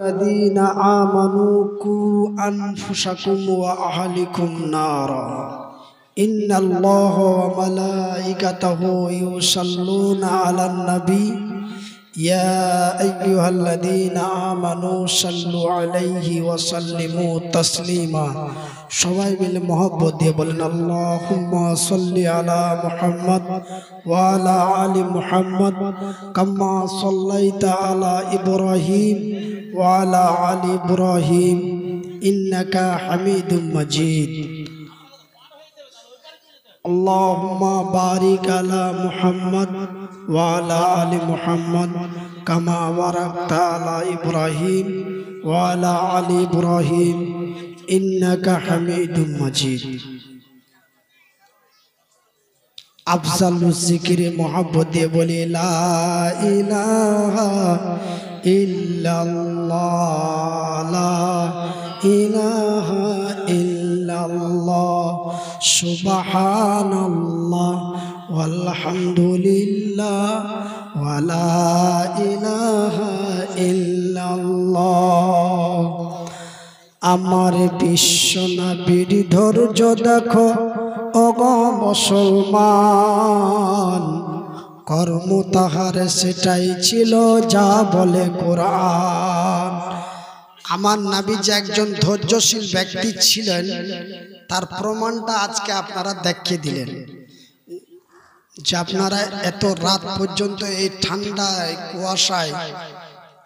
الذين آمنوا قوا أنفسكم وأهلكم نارا. إن الله وملائكته يصلون على النبي. يا أيها الذين آمنوا صلوا عليه وسلموا تسليما সবাই মিলে মহব্বত দিয়ে বলেন আল্লাহুম্মা সাল্লি আলা মুহাম্মদ ওয়া আলা আলি মুহাম্মদ কাম্মা সাল্লাইতা আলা ইব্রাহিম ওয়া আলা আলি ইব্রাহিম ইন্নাকা হামিদুম মাজিদ اللهم بارك على محمد وعلى آل محمد كما باركت على إبراهيم وعلى آل إبراهيم إنك حميد مجيد أفضل الذكر محبة بولي لا إله إلا الله لا إله إلا الله ইল্লাল্লাহ। আমার বিশ্ব নবীর ধৈর্য দেখো অগ মুসলমান। কর্ম তাহার সেটাই ছিল যা বলে কোরআন। আমার নাবি যে একজন ধৈর্যশীল ব্যক্তি ছিলেন তার প্রমাণটা আজকে আপনারা দেখিয়ে দিলেন। যে আপনারা এত রাত পর্যন্ত এই ঠান্ডায়, কুয়াশায়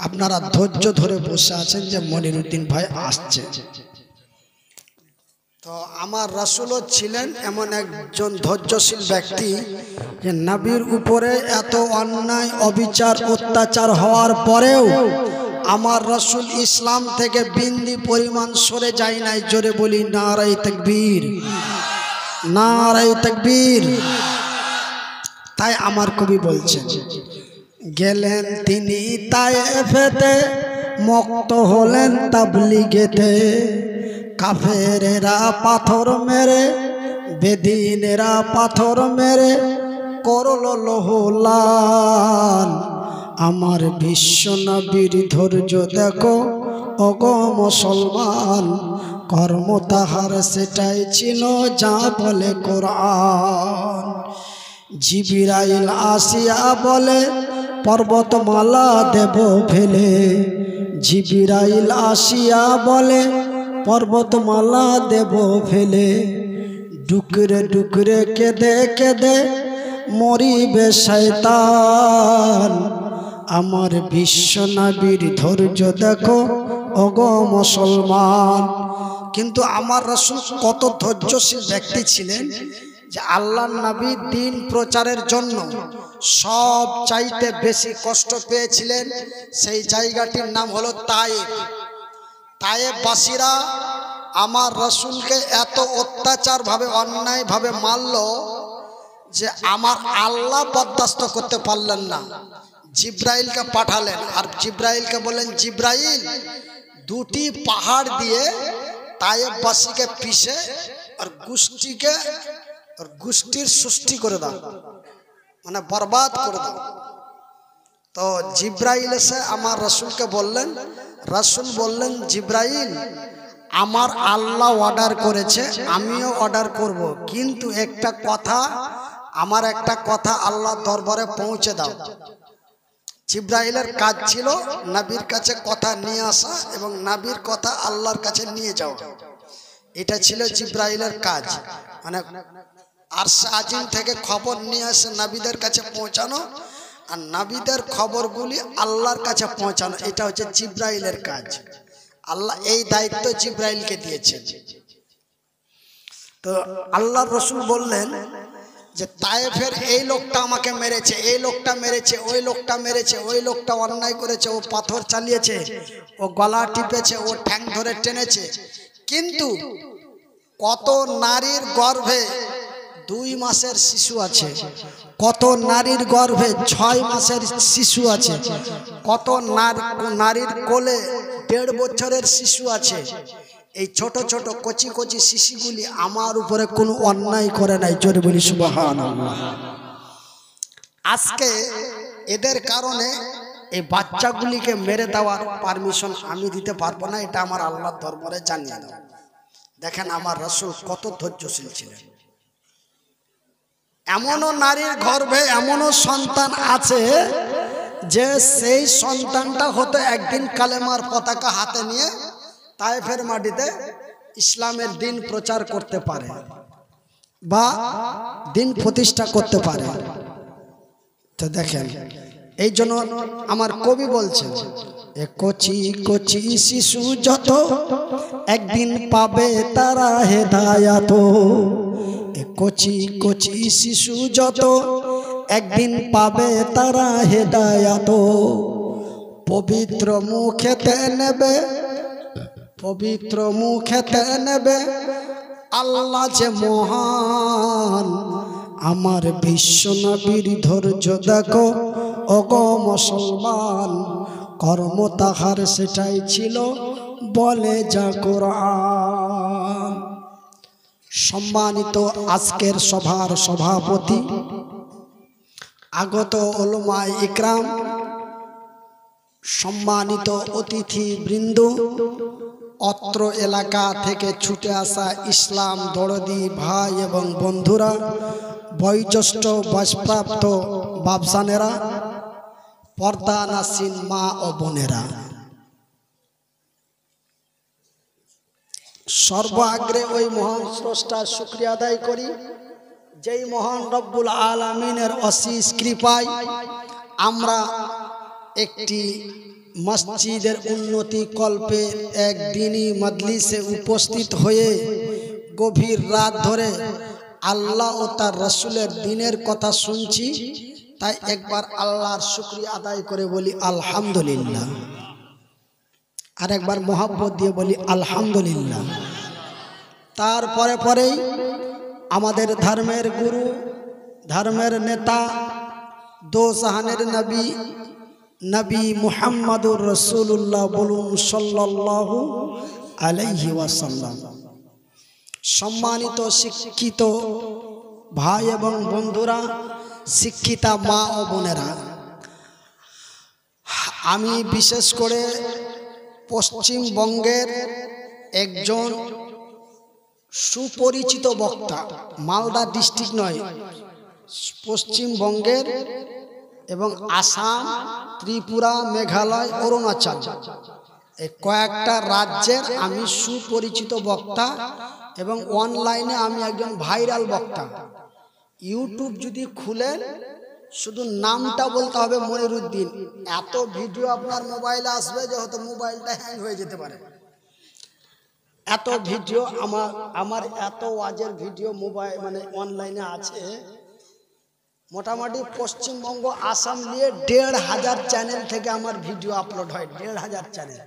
আপনারা ধৈর্য ধরে বসে আছেন যে মনিরুদ্দিন ভাই আসছে। তো আমার রাসুলও ছিলেন এমন একজন ধৈর্যশীল ব্যক্তি যে নাবির উপরে এত অন্যায়, অবিচার, অত্যাচার হওয়ার পরেও আমার রসুল ইসলাম থেকে বিন্দি পরিমাণ সরে যায় নাই, জোরে বলি নারাই তকবীর। নারাই তকবীর। তাই আমার কবি বলছেন, গেলেন তিনি তায়েফেতে, মুক্ত হলেন তাবলিগেতে। কাফেরেরা পাথর মেরে, বেদিনেরা পাথর মেরে, করল লোহলাল। আমার বিশ্ব নবীর ধৈর্য দেখো। অগ মুসলমান, কর্ম তাহার সেটাই ছিল যা বলে কোরআন। জিবিরাইল আসিয়া বলে, পর্বতমালা দেব ফেলে। জিবিরাইল আসিয়া বলে, পর্বতমালা দেব ফেলে। ডুকরে ডুকরে কেঁদে কেঁদে মরিবে শয়তান। আমার বিশ্ব নবীর ধৈর্য দেখো অগ মুসলমান। কিন্তু আমার রসুল কত ধৈর্যশীল ব্যক্তি ছিলেন যে আল্লাহ নবী দিন প্রচারের জন্য সব চাইতে বেশি কষ্ট পেয়েছিলেন। সেই জায়গাটির নাম হলো তায়েব। তায়েববাসীরা আমার রসুলকে এত অত্যাচারভাবে, অন্যায়ভাবে মারল যে আমার আল্লাহ বরদাস্ত করতে পারলেন না। জিব্রাইলকে পাঠালেন। আর জিব্রাইলকে বললেন, জিব্রাইল, দুটি পাহাড় দিয়ে তায়েববাসীকে পিষে আর গোষ্ঠীকে, আর গোষ্ঠীর সৃষ্টি করে দাও মানে বরবাদ করে দাও। তো জিব্রাইল এসে আমার রসুলকে বললেন, রসুল বললেন, জিব্রাইল, আমার আল্লাহ অর্ডার করেছে, আমিও অর্ডার করব। কিন্তু একটা কথা, আমার একটা কথা আল্লাহ দরবারে পৌঁছে দাও। জিব্রাইলের কাজ ছিল নাবির কাছে কথা নিয়ে আসা এবং নাবির কথা আল্লাহর কাছে নিয়ে যাওয়া। এটা ছিল জিব্রাইলের কাজ। মানে আর আজিম থেকে খবর নিয়ে আসে নাবিদের কাছে পৌঁছানো আর নাবিদের খবরগুলি আল্লাহর কাছে পৌঁছানো। এটা হচ্ছে জিব্রাইলের কাজ। আল্লাহ এই দায়িত্ব জিব্রাইলকে দিয়েছে। তো আল্লাহ রসুল বললেন যে তায়েফের এই লোকটা আমাকে মেরেছে, এই লোকটা মেরেছে, ওই লোকটা মেরেছে, ওই লোকটা অন্যায় করেছে, ও পাথর চালিয়েছে, ও গলা টিপেছে, ও ঠ্যাং ধরে টেনেছে। কিন্তু কত নারীর গর্ভে দুই মাসের শিশু আছে, কত নারীর গর্ভে ছয় মাসের শিশু আছে, কত নারীর কোলে দেড় বছরের শিশু আছে এই ছোট ছোট কচি কচি শিশুগুলি আমার উপরে কোনো অন্যায় করে নাই। জোরে বলি সুবাহান আজকে এদের কারণে এই বাচ্চাগুলিকে মেরে দেওয়ার পারমিশন আমি দিতে পারব না, এটা আমার আল্লাহর দরবারে জানিয়ে দাও। দেখেন আমার রসুল কত ধৈর্যশীল ছিলেন। এমনও নারীর গর্ভে এমনও সন্তান আছে যে সেই সন্তানটা হতো একদিন কালেমার পতাকা হাতে নিয়ে তায়েফের মাটিতে ইসলামের দিন প্রচার করতে পারে বা দিন প্রতিষ্ঠা করতে পারে। তো দেখেন, এই জন্য আমার কবি বলছেন কচি কচি শিশু যত একদিন পাবে তারা হেদায়াত। কচি কচি শিশু যত একদিন পাবে তারা হেদায়াত। পবিত্র মুখেতে নেবে পবিত্র মুখেতে নেবে। আল্লাহ যে মহান, আমার বিশ্ব নবীর ধৈর্য দেখো। অগ মুসলমান, কর্ম তাহার সেটাই ছিল, বলে যা কোরআন। সম্মানিত আজকের সভার সভাপতি, আগত ওলমা ইকরাম, সম্মানিত অতিথি বৃন্দ অত্র এলাকা থেকে ছুটে আসা ইসলাম দরদি ভাই এবং বন্ধুরা, বয়োজ্যেষ্ঠ বয়সপ্রাপ্ত বাবসানেরা পর্দা নাসিন মা ও বোনেরা। সর্বাগ্রে ওই মহান স্রষ্টার শুক্রিয়া আদায় করি, যেই মহান রব্বুল আলমিনের অশিস কৃপায় আমরা একটি মসজিদের উন্নতি কল্পে একদিনই মজলিসে উপস্থিত হয়ে গভীর রাত ধরে আল্লাহ ও তার রসুলের দিনের কথা শুনছি। তাই একবার আল্লাহর শুক্রিয়া আদায় করে বলি, আলহামদুলিল্লাহ। আর একবার মোহাব্বত দিয়ে বলি, আলহামদুলিল্লাহ। তারপরে পরেই আমাদের ধর্মের গুরু, ধর্মের নেতা দো জাহানের নবী নবী মুহাম্মাদুর রসুল্লাহ বলুন সাল্লাল্লাহু আলাইহি ওয়াসাল্লাম। সম্মানিত, শিক্ষিত ভাই এবং বন্ধুরা, শিক্ষিতা মা ও বোনেরা, আমি বিশেষ করে পশ্চিমবঙ্গের একজন সুপরিচিত বক্তা, মালদা ডিস্ট্রিক্ট নয়, পশ্চিমবঙ্গের এবং আসাম, ত্রিপুরা, মেঘালয়, অরুণাচল। এই কয়েকটা রাজ্যের আমি সুপরিচিত বক্তা এবং অনলাইনে আমি একজন ভাইরাল বক্তা। ইউটিউব যদি খুলেন, শুধু নামটা বলতে হবে মনিরুদ্দিন। এত ভিডিও আপনার মোবাইলে আসবে যে হয়তো মোবাইলটা হ্যাং হয়ে যেতে পারে। এত ভিডিও আমার আমার এত ওয়াজের ভিডিও মোবাইল মানে অনলাইনে আছে। মোটামুটি পশ্চিমবঙ্গ, আসাম নিয়ে দেড় হাজার চ্যানেল থেকে আমার ভিডিও আপলোড হয়, দেড় হাজার চ্যানেল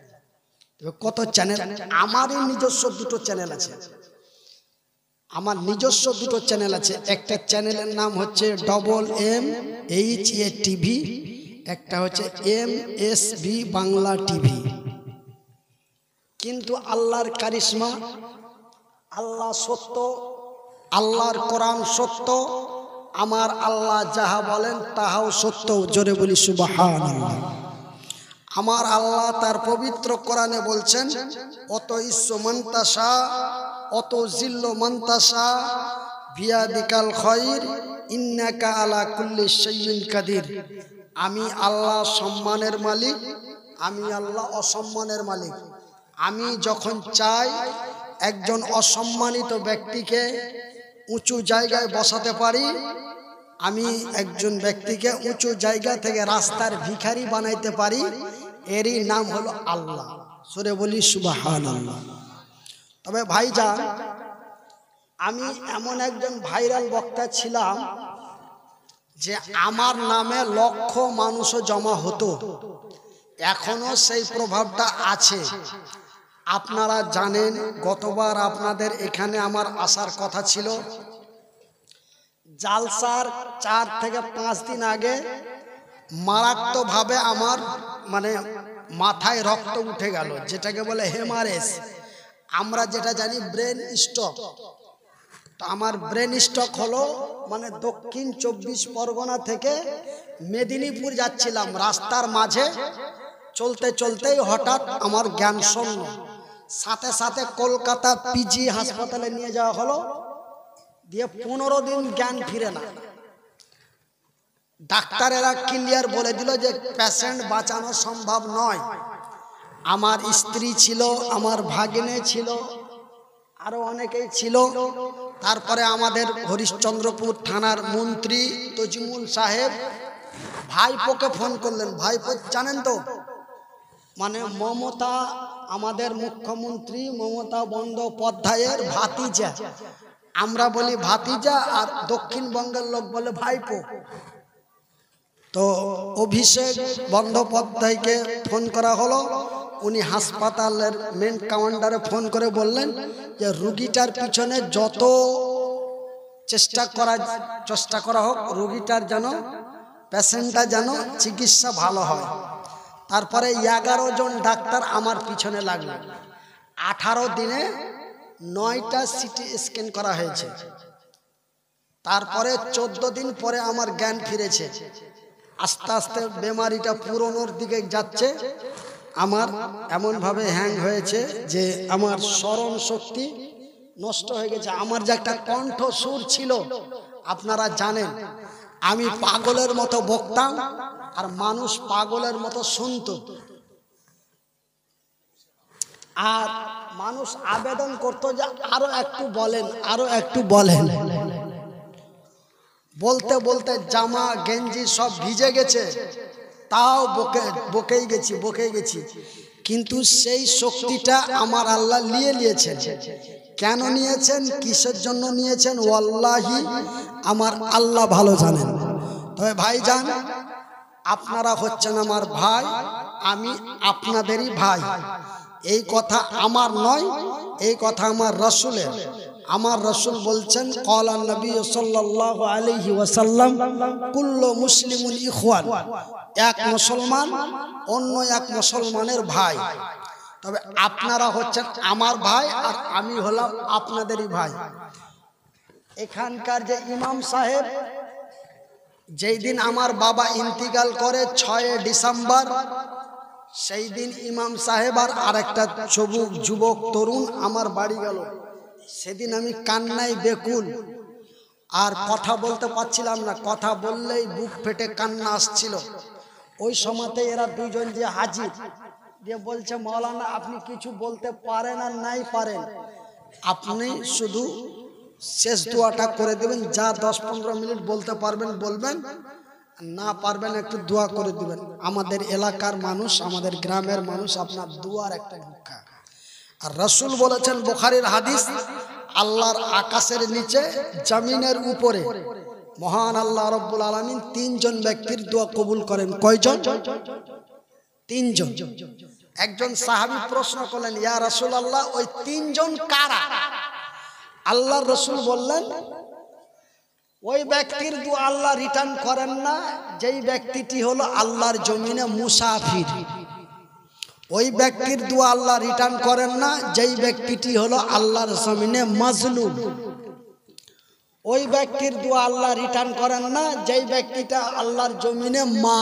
কত চ্যানেল আমারই নিজস্ব দুটো চ্যানেল আছে। আমার নিজস্ব দুটো চ্যানেল আছে। একটা চ্যানেলের নাম হচ্ছে double M H A TV একটা হচ্ছে M S V Bangla TV কিন্তু আল্লাহর কারিশমা, আল্লাহ সত্য, আল্লাহর কোরআন সত্য আমার আল্লাহ যাহা বলেন তাহাও সত্য। জোরে বলি সুবাহান আমার আল্লাহ তার পবিত্র কোরআনে বলছেন, অত ইস্য মন্তাসা, অত জিল্ল মন্তাসা ভিয়া বিকাল খয়র ইন্নাকা আলা কুল্লি সৈয়িন কাদির। আমি আল্লাহ সম্মানের মালিক, আমি আল্লাহ অসম্মানের মালিক। আমি যখন চাই একজন অসম্মানিত ব্যক্তিকে উঁচু জায়গায় বসাতে পারি আমি একজন ব্যক্তিকে উঁচু জায়গা থেকে রাস্তার ভিখারি বানাইতে পারি, এরই নাম হলো আল্লাহ। সরে বলি সুবাহান আল্লাহ তবে ভাইজান, আমি এমন একজন ভাইরাল বক্তা ছিলাম যে আমার নামে লক্ষ মানুষও জমা হতো। এখনও সেই প্রভাবটা আছে। আপনারা জানেন, গতবার আপনাদের এখানে আমার আসার কথা ছিল। জালসার চার থেকে পাঁচ দিন আগে মারাত্মকভাবে আমার মানে মাথায় রক্ত উঠে গেল, যেটাকে বলে হেমারেস। আমরা যেটা জানি ব্রেন স্টক তো আমার ব্রেন স্টক হলো মানে দক্ষিণ চব্বিশ পরগনা থেকে মেদিনীপুর যাচ্ছিলাম, রাস্তার মাঝে। চলতে চলতেই হঠাৎ আমার জ্ঞান শূন্য সাথে সাথে কলকাতা পিজি হাসপাতালে নিয়ে যাওয়া হলো। দিয়ে পনেরো দিন জ্ঞান ফিরে না। ডাক্তারেরা ক্লিয়ার বলে দিল যে পেশেন্ট বাঁচানো সম্ভব নয়। আমার স্ত্রী ছিল, আমার ভাগিনে ছিল, আরও অনেকেই ছিল। তারপরে আমাদের হরিশ্চন্দ্রপুর থানার মন্ত্রী তজিমুল সাহেব ভাইপোকে ফোন করলেন। ভাইপো, জানেন তো? মানে মমতা, আমাদের মুখ্যমন্ত্রী মমতা বন্দ্যোপাধ্যায়ের ভাতিজা। আমরা বলি ভাতিজা আর দক্ষিণবঙ্গের লোক বলে ভাইপো। তো অভিষেক বন্দ্যোপাধ্যায়কে ফোন করা হলো। উনি হাসপাতালের মেন কমান্ডারে ফোন করে বললেন যে, রুগীটার পিছনে যত চেষ্টা করা চেষ্টা করা হোক, রুগীটার যেন, পেশেন্টটা যেন চিকিৎসা ভালো হয়। তারপরে এগারো জন ডাক্তার আমার পিছনে লাগল। আঠারো দিনে নয়টা সিটি স্ক্যান করা হয়েছে। তারপরে চোদ্দ দিন পরে আমার জ্ঞান ফিরেছে। আস্তে আস্তে বেমারিটা পুরনোর দিকে যাচ্ছে। আমার এমনভাবে হ্যাং হয়েছে যে আমার স্মরণ শক্তি নষ্ট হয়ে গেছে। আমার যে একটা কণ্ঠ সুর ছিল, আপনারা জানেন, আমি পাগলের মতো বকতাম আর মানুষ পাগলের মতো শুনত। আর মানুষ আবেদন করতো যে আরও একটু বলেন, আরও একটু বলেন। বলতে বলতে জামা, গেঞ্জি সব ভিজে গেছে। তাও বকে, বকেই গেছি বকেই গেছি। কিন্তু সেই শক্তিটা আমার আল্লাহ নিয়ে নিয়েছেন। কেন নিয়েছেন? কিসের জন্য নিয়েছেন? ওয়াল্লাহি, আমার আল্লাহ ভালো জানেন। তবে ভাই যান আপনারা হচ্ছেন আমার ভাই, আমি আপনাদেরই ভাই। এই কথা আমার নয়, এই কথা আমার রসুলের। আমার রসুল বলছেন কলা নবী সাল্লাল্লাহু আলাইহি ওয়াসাল্লাম, কুল্লু মুসলিমুন ইখওয়ান, এক মুসলমান, অন্য এক মুসলমানের ভাই। তবে আপনারা হচ্ছেন আমার ভাই আর আমি হলাম আপনাদেরই ভাই। এখানকার যে ইমাম সাহেব, যেই দিন আমার বাবা ইন্তিকাল করে ছয় ডিসেম্বর সেই দিন ইমাম সাহেব আর আরেকটা যুবক যুবক, তরুণ আমার বাড়ি গেল। সেদিন আমি কান্নায় বেকুল। আর কথা বলতে পারছিলাম না। কথা বললেই বুক ফেটে কান্না আসছিল। ওই সময়তে এরা দুজন যে হাজির দিয়ে বলছে, মৌলানা, আপনি কিছু বলতে পারেন আর নাই পারেন। আপনি শুধু শেষ দোয়াটা করে দেবেন। যা দশ পনেরো মিনিট বলতে পারবেন, বলবেন। না পারবেন একটু দোয়া করে দিবেন। আমাদের এলাকার মানুষ, আমাদের গ্রামের মানুষ আপনার দুয়ার একটা ভিক্ষা আর রসুল বলেছেন, বোখারির হাদিস, আল্লাহর আকাশের নিচে, জমিনের উপরে। মহান আল্লাহ রব্বুল আলমিন তিনজন ব্যক্তির দোয়া কবুল করেন। কয়জন? তিনজন। একজন সাহাবি প্রশ্ন করলেন, ইয়া রসুল আল্লাহ ওই তিনজন কারা? আল্লাহ রসুল বললেন ওই ব্যক্তির দু আল্লাহ রিটার্ন করেন না, যেই ব্যক্তিটি হলো আল্লাহর জমিনে মুসাফির। ওই ব্যক্তির দু আল্লাহ রিটার্ন করেন না, যেই ব্যক্তিটি হলো আল্লাহর জমিনে মাজলুম। ওই ব্যক্তির দু আল্লাহ রিটার্ন করেন না, যেই ব্যক্তিটা আল্লাহর জমিনে মা।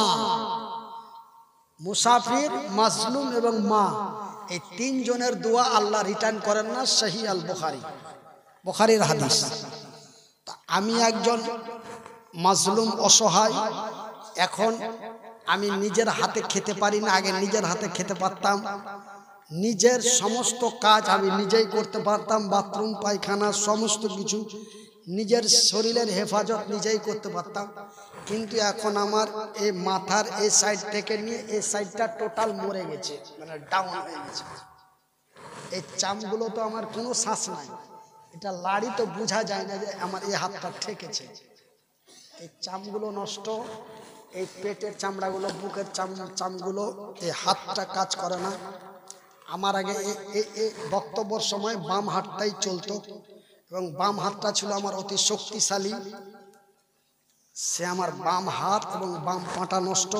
মুসাফির, মাজলুম এবং মা। এই তিনজনের দোয়া আল্লাহ রিটার্ন করেন না সহি আল বুখারি বুখারির হাদিস। আমি একজন মাজলুম অসহায়। এখন আমি নিজের হাতে খেতে পারি না, আগে নিজের হাতে খেতে পারতাম। নিজের সমস্ত কাজ আমি নিজেই করতে পারতাম, বাথরুম, পায়খানা, সমস্ত কিছু নিজের শরীরের হেফাজত নিজেই করতে পারতাম। কিন্তু এখন আমার এই মাথার এই সাইড থেকে নিয়ে এই সাইডটা টোটাল মরে গেছে মানে ডাউন হয়ে গেছে। এই চামগুলো তো আমার কোনো শ্বাস নাই। এটা লাড়ি তো বোঝা যায় না যে আমার এই হাতটা ঠেকেছে। এই চামগুলো নষ্ট, এই পেটের চামড়াগুলো, বুকের চাম চামগুলো, এই হাতটা কাজ করে না। আমার আগে বক্তব্যর সময় বাম হাতটাই চলতো এবং বাম হাতটা ছিল আমার অতি শক্তিশালী। সে আমার বাম হাত এবং বাম পাটা নষ্ট।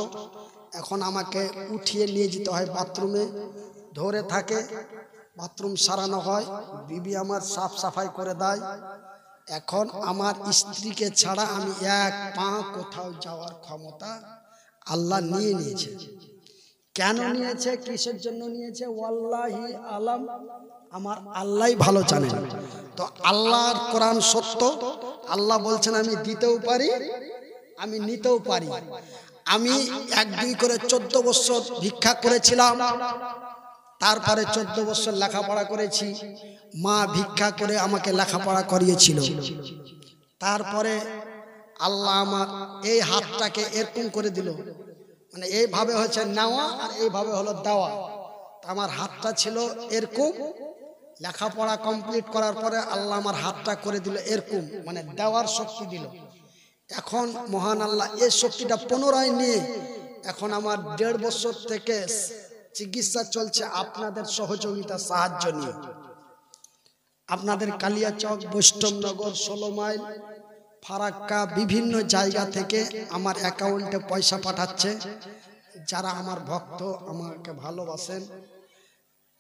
এখন আমাকে উঠিয়ে নিয়ে যেতে হয় বাথরুমে, ধরে থাকে। বাথরুম সারানো হয়, বিবি আমার সাফ সাফাই করে দেয়। এখন আমার স্ত্রীকে ছাড়া আমি এক পা কোথাও যাওয়ার ক্ষমতা আল্লাহ নিয়ে নিয়েছে। কেন নিয়েছে, কিসের জন্য নিয়েছে? ওয়াল্লাহি আলাম, আমার আল্লাহই ভালো জানেন। তো আল্লাহর কোরআন সত্য, আল্লাহ বলছেন, আমি দিতেও পারি, আমি নিতেও পারি। আমি এক, দুই করে চোদ্দ বছর ভিক্ষা করেছিলাম। তারপরে চোদ্দ বছর লেখাপড়া করেছি। মা ভিক্ষা করে আমাকে লেখাপড়া করিয়েছিল। তারপরে আল্লাহ আমার এই হাতটাকে এরকম করে দিল। মানে এইভাবে হচ্ছে নেওয়া আর এইভাবে হলো দেওয়া। আমার হাতটা ছিল এরকম। লেখাপড়া কমপ্লিট করার পরে আল্লাহ আমার হাতটা করে দিল এরকম। মানে দেওয়ার শক্তি দিল। এখন মহান আল্লাহ এই শক্তিটা পুনরায় নিয়ে এখন আমার দেড় বছর থেকে চিকিৎসা চলছে আপনাদের সহযোগিতা, সাহায্য নিয়ে। আপনাদের কালিয়াচক বৈষ্ণবনগর, ষোলো মাইল, ফারাক্কা, বিভিন্ন জায়গা থেকে আমার অ্যাকাউন্টে পয়সা পাঠাচ্ছে। যারা আমার ভক্ত, আমাকে ভালোবাসেন।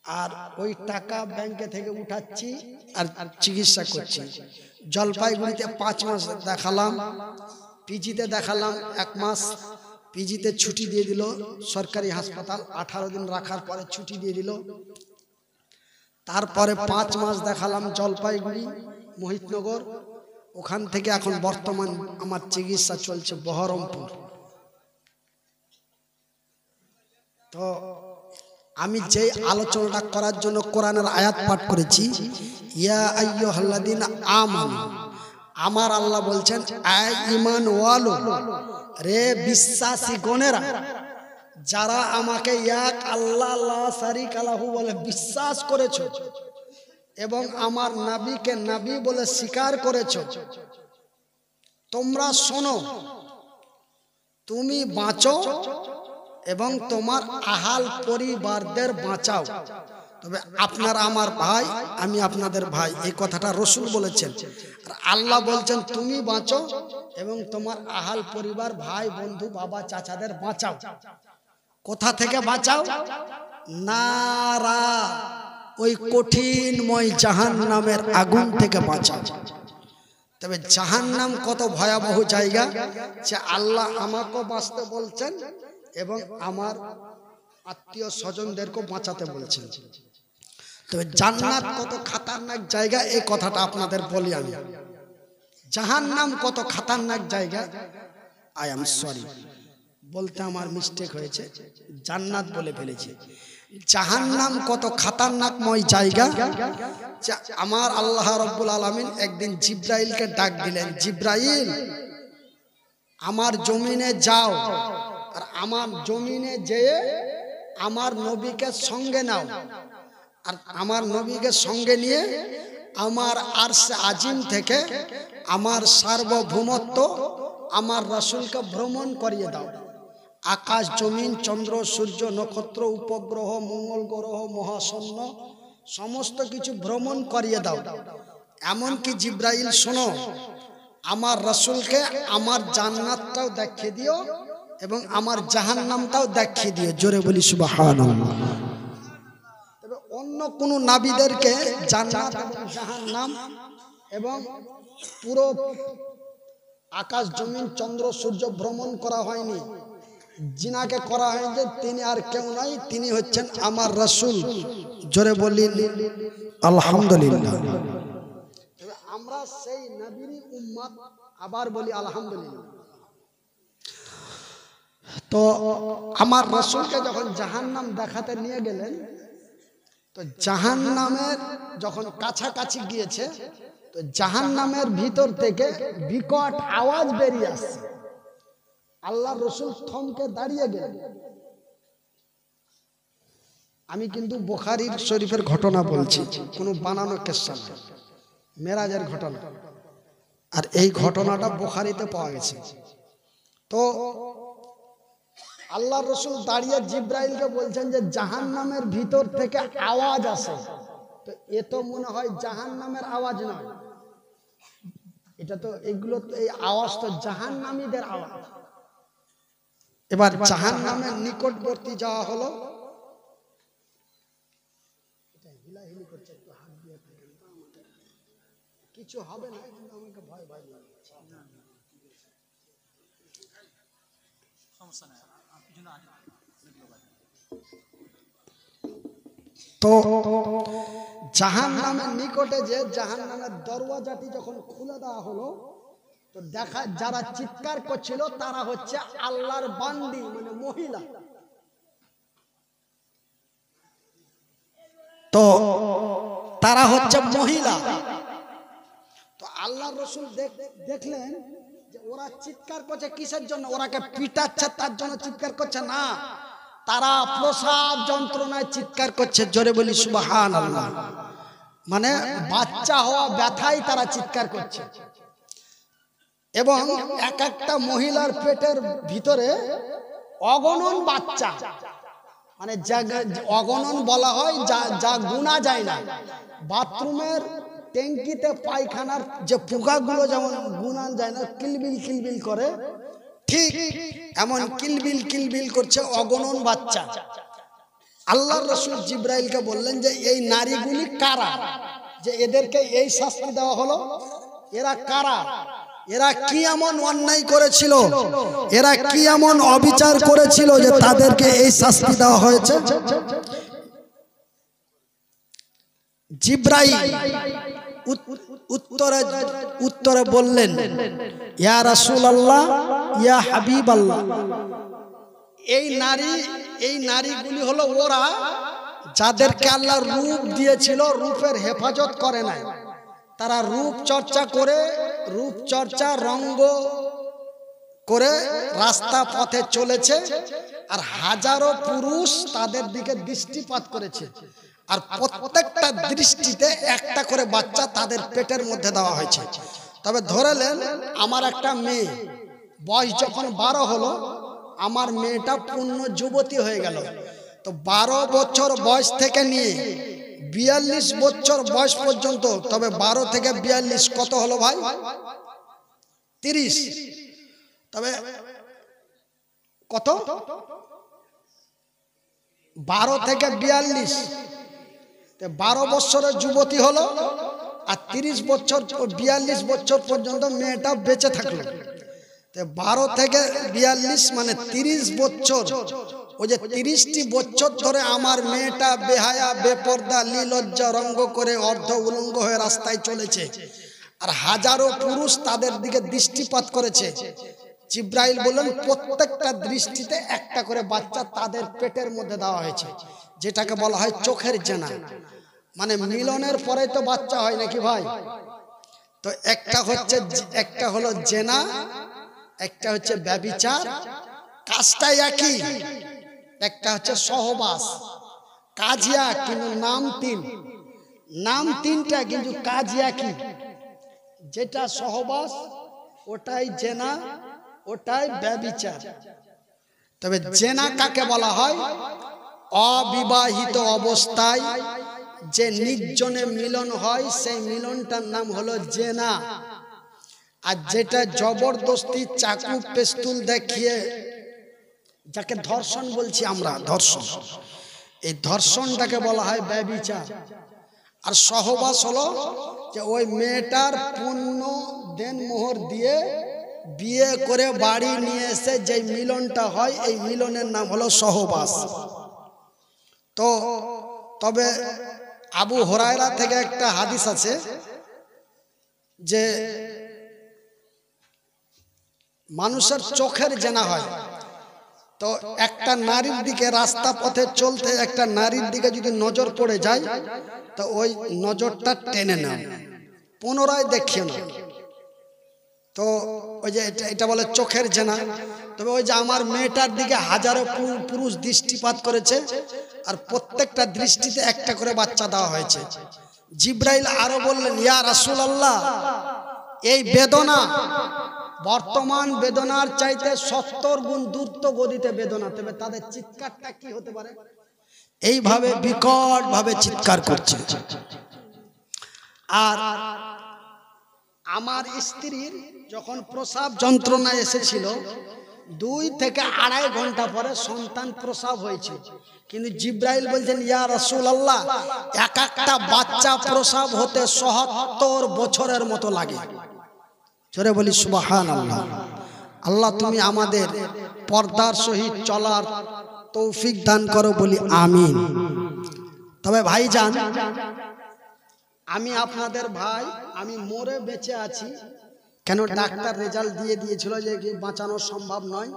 আর ওই টাকা ব্যাংকে থেকে উঠাচ্ছি আর চিকিৎসা করছি। জলপাইগুড়িতে পাঁচ মাস দেখালাম, পিজিতে দেখালাম এক মাস। পিজিতে ছুটি দিয়ে দিল, সরকারি হাসপাতাল, আঠারো দিন রাখার পরে ছুটি দিয়ে দিল। তারপরে পাঁচ মাস দেখালাম জলপাইগুড়ি, মোহিতনগর। ওখান থেকে এখন বর্তমান আমার চিকিৎসা চলছে বহরমপুর। তো আমি যে আলোচনাটা করার জন্য কোরআনের আয়াত পাঠ করেছি, ইয়া আইয়ুহাল্লাদিন আমানু, আমার আল্লাহ বলছেন, আয় ইমান ওয়ালো রে বিশ্বাসী গণেরা যারা আমাকে এক আল্লাহ সারিক আলাহু বলে বিশ্বাস করেছ এবং আমার নাবিকে নাবি বলে স্বীকার করেছ, তোমরা শোনো, তুমি বাঁচো এবং তোমার আহাল পরিবারদের বাঁচাও। তবে আপনার আমার ভাই, আমি আপনাদের ভাই, এই কথাটা রসুল বলেছেন। আর আল্লাহ বলছেন, তুমি বাঁচো এবং তোমার আহাল পরিবার, ভাই, বন্ধু, বাবা, চাচাদের বাঁচাও। কোথা থেকে বাঁচাও? নারা, ওই কঠিনময় জাহান নামের আগুন থেকে বাঁচাও। তবে জাহান নাম কত ভয়াবহ জায়গা যে আল্লাহ আমাকেও বাঁচতে বলছেন এবং আমার আত্মীয় স্বজনদেরকেও বাঁচাতে বলছেন। তবে জান্নাত কত খাতারনাক জায়গা, এই কথাটা আপনাদের বলি আমি। জাহান নাম কত খাতারনাক জায়গা, আই এম সরি। বলতে আমার মিস্টেক হয়েছে, জান্নাত বলে ফেলেছি। জাহান নাম কত খাতারনাকময় জায়গা আমার আল্লাহ রব্বুল আলমিন একদিন জিব্রাইলকে ডাক দিলেন, জিব্রাইল, আমার জমিনে যাও আর আমার জমিনে যেয়ে আমার নবীকে সঙ্গে নাও। আর আমার নবীকে সঙ্গে নিয়ে আমার আরশে আজিম থেকে আমার সার্বভৌমত্ব, আমার রসুলকে ভ্রমণ করিয়ে দাও। আকাশ, জমিন, চন্দ্র, সূর্য, নক্ষত্র, উপগ্রহ, মঙ্গল গ্রহ, মহাশূন্য, সমস্ত কিছু ভ্রমণ করিয়ে দাও। এমনকি জিব্রাইল, শোনো, আমার রসুলকে আমার জান্নাতটাও দেখিয়ে দিও এবং আমার জাহান্নামটাও দেখিয়ে দিও। জোরে বলি তবে অন্য কোন নাবিদেরকে এবং জাহান্নাম এবং পুরো আকাশ, জমিন, চন্দ্র, সূর্য ভ্রমণ করা হয়নি। জিনাকে করা হয় যে তিনি আর কেউ নাই, তিনি হচ্ছেন আমার রসুল। জোরে বলি, আলহামদুলিল্লাহ। আমরা সেই নবীরই উম্মত আবার বলি আলহামদুলিল্লাহ। তো আমার রসুলকে যখন জাহান্নাম দেখাতে নিয়ে গেলেন তো জাহান্নামের যখন কাছাকাছি গিয়েছে, তো জাহান্নামের ভিতর থেকে বিকট আওয়াজ বেরিয়ে আসছে। আল্লাহ রসুল থমকে দাঁড়িয়ে গেলেন। আমি কিন্তু বোখারির শরীফের ঘটনা বলছি, কোনো বানানো কেসা না মেরাজের ঘটনা। আর এই ঘটনাটা বোখারিতে পাওয়া গেছে। তো আল্লাহ রসুল দাঁড়িয়ে জিব্রাইলকে বলছেন যে জাহান নামের ভিতর থেকে আওয়াজ আসে। তো এ তো মনে হয় জাহান নামের আওয়াজ নয়। এটা তো এগুলো তো এই আওয়াজ তো জাহান নামীদের আওয়াজ। এবার জাহান নামের নিকটবর্তী যাওয়া হলো। কিছু হবে না কিন্তু আমাকে ভয় ভয় লাগছে। তো জাহান নামের নিকটে যে জাহান নামের দরওয়াজাটি যখন খুলে দেওয়া হলো, তো দেখা, যারা চিৎকার করছিল, তারা হচ্ছে আল্লাহর বান্দি মানে মহিলা। তো তারা হচ্ছে মহিলা। তো আল্লাহ রসুল দেখলেন ওরা চিৎকার করছে, কিসের জন্য? ওরাকে পিটাচ্ছে, তার জন্য চিৎকার করছে না। তারা প্রসাব যন্ত্রণায় চিৎকার করছে, জোরে বলি সুবাহান মানে বাচ্চা হওয়া ব্যথাই তারা চিৎকার করছে। এবং এক একটা মহিলার পেটের ভিতরে অগণন বাচ্চা। মানে যা অগণন বলা হয়, যা যা গুণা যায় না। বাথরুমের ট্যাঙ্কিতে, পায়খানার যে পোকাগুলো যেমন গুণান যায় না, কিলবিল কিলবিল করে, ঠিক এমন কিলবিল কিলবিল করছে অগণন বাচ্চা। আল্লাহ রসুল জিব্রাইলকে বললেন যে, এই নারীগুলি কারা? যে এদেরকে এই শাস্তি দেওয়া হলো। এরা কারা? এরা কি এমন অন্যায় করেছিল? এরা কি এমন অবিচার করেছিল যে তাদেরকে এই শাস্তি দেওয়া হয়েছে? জিব্রাইল উত্তরে উত্তরে বললেন, ইয়া রাসূল আল্লাহ ইয়া হাবিব আল্লাহ এই নারী, এই নারীগুলি হলো ওরা যাদেরকে আল্লাহ রূপ দিয়েছিল, রূপের হেফাজত করে নাই। তারা রূপ চর্চা করে, রূপ চর্চা রঙ্গ করে রাস্তা পথে চলেছে, আর হাজারো পুরুষ তাদের দিকে দৃষ্টিপাত করেছে। আর প্রত্যেকটা দৃষ্টিতে একটা করে বাচ্চা তাদের পেটের মধ্যে দেওয়া হয়েছে। তবে ধরেলেন আমার একটা মেয়ে, বয়স যখন বারো হলো, আমার মেয়েটা পূর্ণ যুবতী হয়ে গেল। তো বারো বছর বয়স থেকে নিয়ে বিয়াল্লিশ বছর বয়স পর্যন্ত, তবে বারো থেকে বিয়াল্লিশ কত হলো ভাই? তিরিশ। তবে কত? বারো থেকে বিয়াল্লিশ। বারো বছরের যুবতী হলো আর তিরিশ বছর বিয়াল্লিশ বছর পর্যন্ত মেয়েটা বেঁচে থাকল। বারো থেকে বিয়াল্লিশ মানে তিরিশ বছর। ওই যে তিরিশটি বছর ধরে আমার মেয়েটা বেহায়া, বেপর্দা, লীলজ্জা, রঙ্গ করে অর্ধ উলঙ্গ হয়ে রাস্তায় চলেছে। আর হাজারো পুরুষ তাদের দিকে দৃষ্টিপাত করেছে। জিব্রাইল বললেন, প্রত্যেকটা দৃষ্টিতে একটা করে বাচ্চা তাদের পেটের মধ্যে দেওয়া হয়েছে। যেটাকে বলা হয় চোখের জেনা। মানে মিলনের পরে তো বাচ্চা হয় নাকি ভাই? তো একটা হচ্ছে একটা হলো জেনা, একটা হচ্ছে ব্যবিচার। কাজটাই একই, একটা হচ্ছে সহবাস। কাজিয়া কিন্তু নাম তিন। নাম তিনটা কিন্তু কাজ একই। যেটা সহবাস, ওটাই জেনা, ওটাই ব্যবিচার। তবে জেনা কাকে বলা হয়? অবিবাহিত অবস্থায় যে নির্জনে মিলন হয়, সেই মিলনটার নাম হলো জেনা। আর যেটা জবরদস্তি চাকু পেস্তুল দেখিয়ে, যাকে ধর্ষণ বলছি আমরা, ধর্ষণ। এই ধর্ষণটাকে বলা হয় ব্যবিচার। আর সহবাস হলো যে ওই মেয়েটার পূর্ণ দেন মোহর দিয়ে বিয়ে করে বাড়ি নিয়ে এসে যে মিলনটা হয়, এই মিলনের নাম হলো সহবাস। তো তবে আবু হরাইরা থেকে একটা হাদিস আছে যে মানুষের চোখের জেনা হয়। তো একটা নারীর দিকে রাস্তা পথে চলতে একটা নারীর দিকে যদি নজর পড়ে যায়, তো ওই নজরটা টেনে নাও, পুনরায় দেখিও না তো ওই যে এটা এটা বলে চোখের জেনা। তবে ওই যে আমার মেয়েটার দিকে হাজারো পুরুষ দৃষ্টিপাত করেছে আর প্রত্যেকটা দৃষ্টিতে একটা করে বাচ্চা দেওয়া হয়েছে। জিব্রাইল আরও বললেন, ইয়া রাসুল আল্লাহ এই বেদনা বর্তমান বেদনার চাইতে সত্তর গুণ দ্রুত গদিতে বেদনা। তবে তাদের চিৎকারটা কি হতে পারে? এইভাবে বিকট ভাবে চিৎকার করছে। আর আমার স্ত্রীর যখন প্রসাব যন্ত্রণা এসেছিল, দুই থেকে আড়াই ঘণ্টা পরে সন্তান প্রসব হয়েছে। কিন্তু জিব্রাইল বলছেন, ইয়া রসুল আল্লাহ এক একটা বাচ্চা প্রসব হতে সহত্তর বছরের মতো লাগে। জোরে বলি সুবাহান আল্লাহ আল্লাহ তুমি আমাদের পর্দার সহিত চলার তৌফিক দান করো বলি, আমিন। তবে ভাই যান আমি আপনাদের ভাই, আমি মরে বেঁচে আছি। কেন ডাক্তার রেজাল্ট দিয়ে দিয়েছিল যে কি বাঁচানো সম্ভব নয়?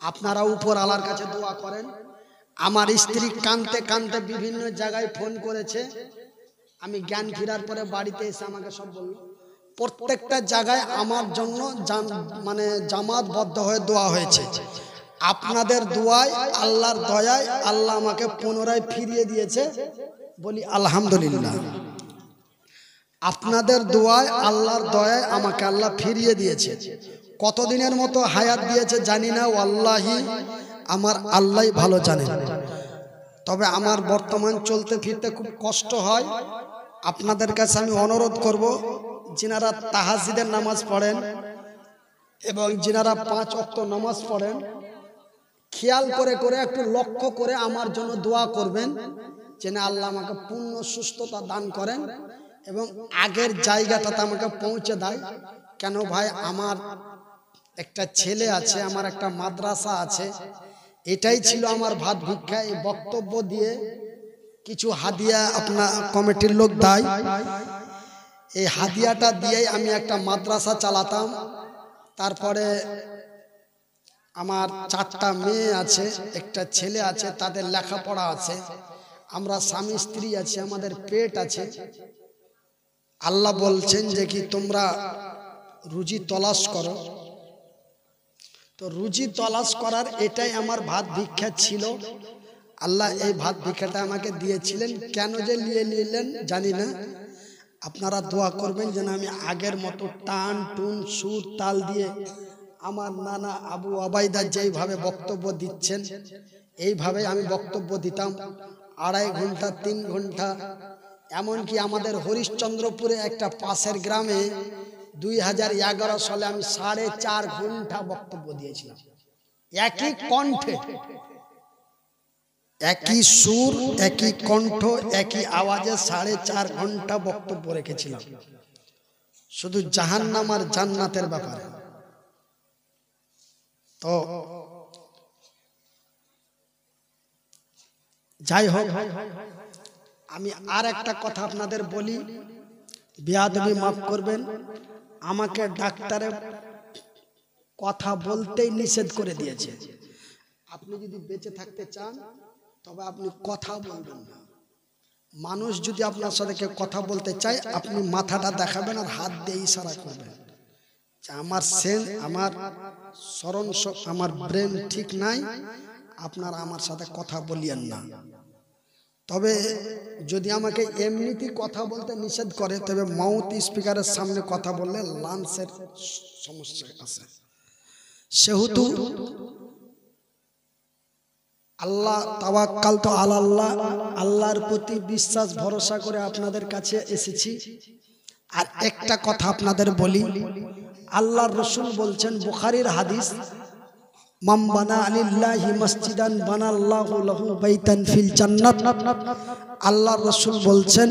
আপনারা উপর আলার কাছে দোয়া করেন। আমার স্ত্রী কানতে কানতে বিভিন্ন জায়গায় ফোন করেছে। আমি জ্ঞান ফিরার পরে বাড়িতে এসে আমাকে সব বলল। প্রত্যেকটা জায়গায় আমার জন্য জান- মানে জামাতবদ্ধ হয়ে দোয়া হয়েছে। আপনাদের দোয়ায় আল্লাহর দয়ায় আল্লাহ আমাকে পুনরায় ফিরিয়ে দিয়েছে। বলি আলহামদুলিল্লাহ। আপনাদের দোয়ায়, আল্লাহর দয়ায় আমাকে আল্লাহ ফিরিয়ে দিয়েছে। কতদিনের মতো হায়াত দিয়েছে জানি না আল্লাহি আমার আল্লাহ ভালো জানেন তবে আমার বর্তমান চলতে ফিরতে খুব কষ্ট হয়। আপনাদের কাছে আমি অনুরোধ করব, যিনারা তাহাজিদের নামাজ পড়েন এবং যিনারা পাঁচ অক্ত নামাজ পড়েন, খেয়াল করে করে, একটু লক্ষ্য করে আমার জন্য দোয়া করবেন, যেন আল্লাহ আমাকে পূর্ণ সুস্থতা দান করেন। এবং আগের জায়গাটাতে আমাকে পৌঁছে দেয়। কেন ভাই, আমার একটা ছেলে আছে, আমার একটা মাদ্রাসা আছে। এটাই ছিল আমার ভাত ভিক্ষা। এই বক্তব্য দিয়ে কিছু হাদিয়া আপনার কমিটির লোক দেয়। এই হাদিয়াটা দিয়েই আমি একটা মাদ্রাসা চালাতাম। তারপরে আমার চারটা মেয়ে আছে, একটা ছেলে আছে, তাদের লেখাপড়া আছে। আমরা স্বামী স্ত্রী আছি, আমাদের পেট আছে। আল্লাহ বলছেন যে কি তোমরা রুজি তলাশ করো। তো রুজি তলাশ করার এটাই আমার ভাত ভিক্ষা ছিল। আল্লাহ এই ভাত ভিক্ষাটা আমাকে দিয়েছিলেন। কেন যে নিয়ে নিলেন জানি না। আপনারা দোয়া করবেন যেন আমি আগের মতো টান, টুন, সুর, তাল দিয়ে আমার নানা আবু আবাইদা যেইভাবে বক্তব্য দিচ্ছেন, এইভাবে আমি বক্তব্য দিতাম। আড়াই ঘণ্টা, তিন ঘণ্টা এমনকি আমাদের হরিশ্চন্দ্রপুরে একটা পাশের গ্রামে দুই হাজার এগারো সালে আমি সাড়ে চার ঘণ্টা বক্তব্য দিয়েছিলাম। একই কণ্ঠে। একই সুর একই কণ্ঠ একই আওয়াজে সাড়ে চার ঘণ্টা বক্তব্য রেখেছিলাম। শুধু জাহান্নাম আর জান্নাতের ব্যাপারে। তো যাই হোক আমি আর একটা কথা আপনাদের বলি। বিয়াদবি মাফ করবেন। আমাকে ডাক্তারে কথা বলতেই নিষেধ করে দিয়েছে। আপনি যদি বেঁচে থাকতে চান, তবে আপনি কথা বলবেন না। মানুষ যদি আপনার সাথে কথা বলতে চায়, আপনি মাথাটা দেখাবেন আর হাত দিয়ে ইশারা করবেন। যে আমার সেন আমার স্মরণ আমার ব্রেন ঠিক নাই, আপনারা আমার সাথে কথা বলিয়েন না। তবে যদি আমাকে এমনিতে কথা বলতে নিষেধ করে, তবে মাউথ স্পিকারের সামনে কথা বললে লান্সের সমস্যা আছে। সেহেতু আল্লাহ তাওয়াক্কাল তো আল্লাহ, আল্লাহর প্রতি বিশ্বাস, ভরসা করে আপনাদের কাছে এসেছি। আর একটা কথা আপনাদের বলি, আল্লাহর রসুল বলছেন, বুখারির হাদিস মাম বানা আলিল্লাহি মসজিদান বানাল্লাহু লাহু বাইতান ফিল জান্নাত। আল্লাহর রসুল বলছেন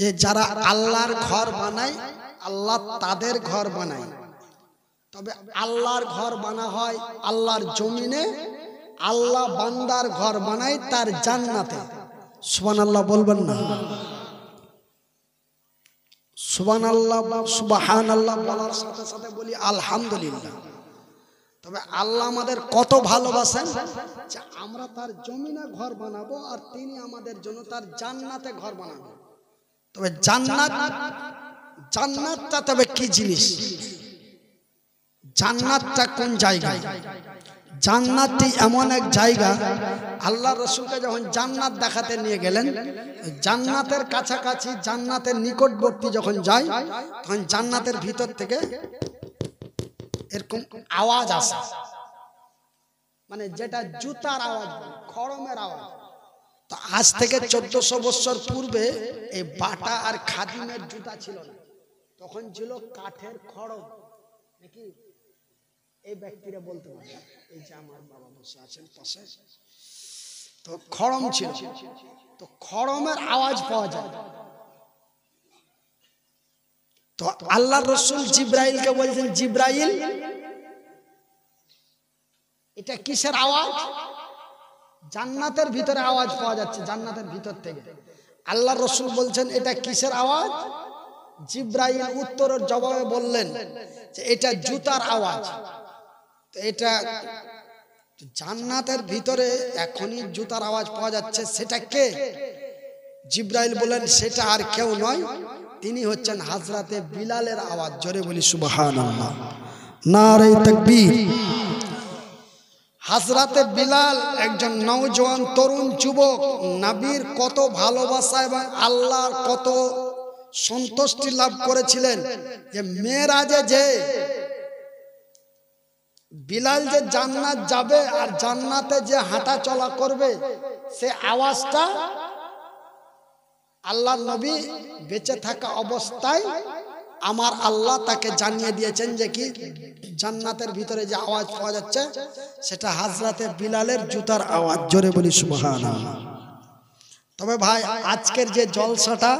যে, যারা আল্লাহর ঘর বানায়, আল্লাহ তাদের ঘর বানায়। তবে আল্লাহর ঘর বানা হয় আল্লাহর জমিনে, আল্লাহ বান্দার ঘর বানায় তার জান্নাতে। সুবান আল্লাহ বলবেন না। সুবান আল্লাহ সুবাহান আল্লাহ বলার সাথে সাথে বলি আলহামদুলিল্লাহ। তবে আল্লাহ আমাদের কত ভালোবাসেন যে আমরা তার জমিনে ঘর বানাবো আর তিনি আমাদের জন্য তার জান্নাতে ঘর বানাবো তবে জান্নাত, জান্নাতটা তবে কি জিনিস? জান্নাতটা কোন জায়গায় জান্নাতটি এমন এক জায়গা, আল্লাহ রসুলকে যখন জান্নাত দেখাতে নিয়ে গেলেন, জান্নাতের কাছাকাছি, জান্নাতের নিকটবর্তী যখন যায়, তখন জান্নাতের ভিতর থেকে এরকম আওয়াজ আসে। মানে যেটা জুতার আওয়াজ খড়মের আওয়াজ। তো আজ থেকে চোদ্দশো বছর পূর্বে এই বাটা আর খাদিমের জুতা ছিল না। তখন ছিল কাঠের খড়ম। নাকি? এই ব্যক্তিরা বলতে পারে। এই যে আমার বাবা বসে আছেন পাশে। তো খড়ম ছিল। তো খড়মের আওয়াজ পাওয়া যায়। তো আল্লাহ রসুল জিব্রাইলকে বলছেন, জিব্রাইল, এটা কিসের আওয়াজ? জান্নাতের ভিতরে আওয়াজ পাওয়া যাচ্ছে, জান্নাতের ভিতর থেকে। আল্লাহ রসুল বলছেন, এটা কিসের আওয়াজ? জিব্রাইল উত্তরের জবাবে বললেন যে, এটা জুতার আওয়াজ। এটা জান্নাতের ভিতরে এখনই জুতার আওয়াজ পাওয়া যাচ্ছে, সেটা কে? জিব্রাইল বলেন সেটা আর কেউ নয় তিনি হচ্ছেন হাজরাতে বিলালের আওয়াজ, জোরে বলি সুবহানাল্লাহ। নারে তাকবীর। হাজরাতে বিলাল একজন নওজোয়ান তরুণ যুবক, নাবির কত ভালোবাসা এবং আল্লাহর কত সন্তুষ্টি লাভ করেছিলেন যে মেয়েরাজে যে বিলাল যে জান্নাত যাবে আর জান্নাতে যে হাঁটা চলা করবে, সে আওয়াজটা আল্লাহ নবী বেঁচে থাকা অবস্থায় আমার আল্লাহ তাকে জানিয়ে দিয়েছেন যে কি, জান্নাতের ভিতরে যে আওয়াজ পাওয়া যাচ্ছে, সেটা হাজরাতে বিলালের জুতার আওয়াজ। জোরে বলি তবে ভাই, আজকের যে জলসাটা,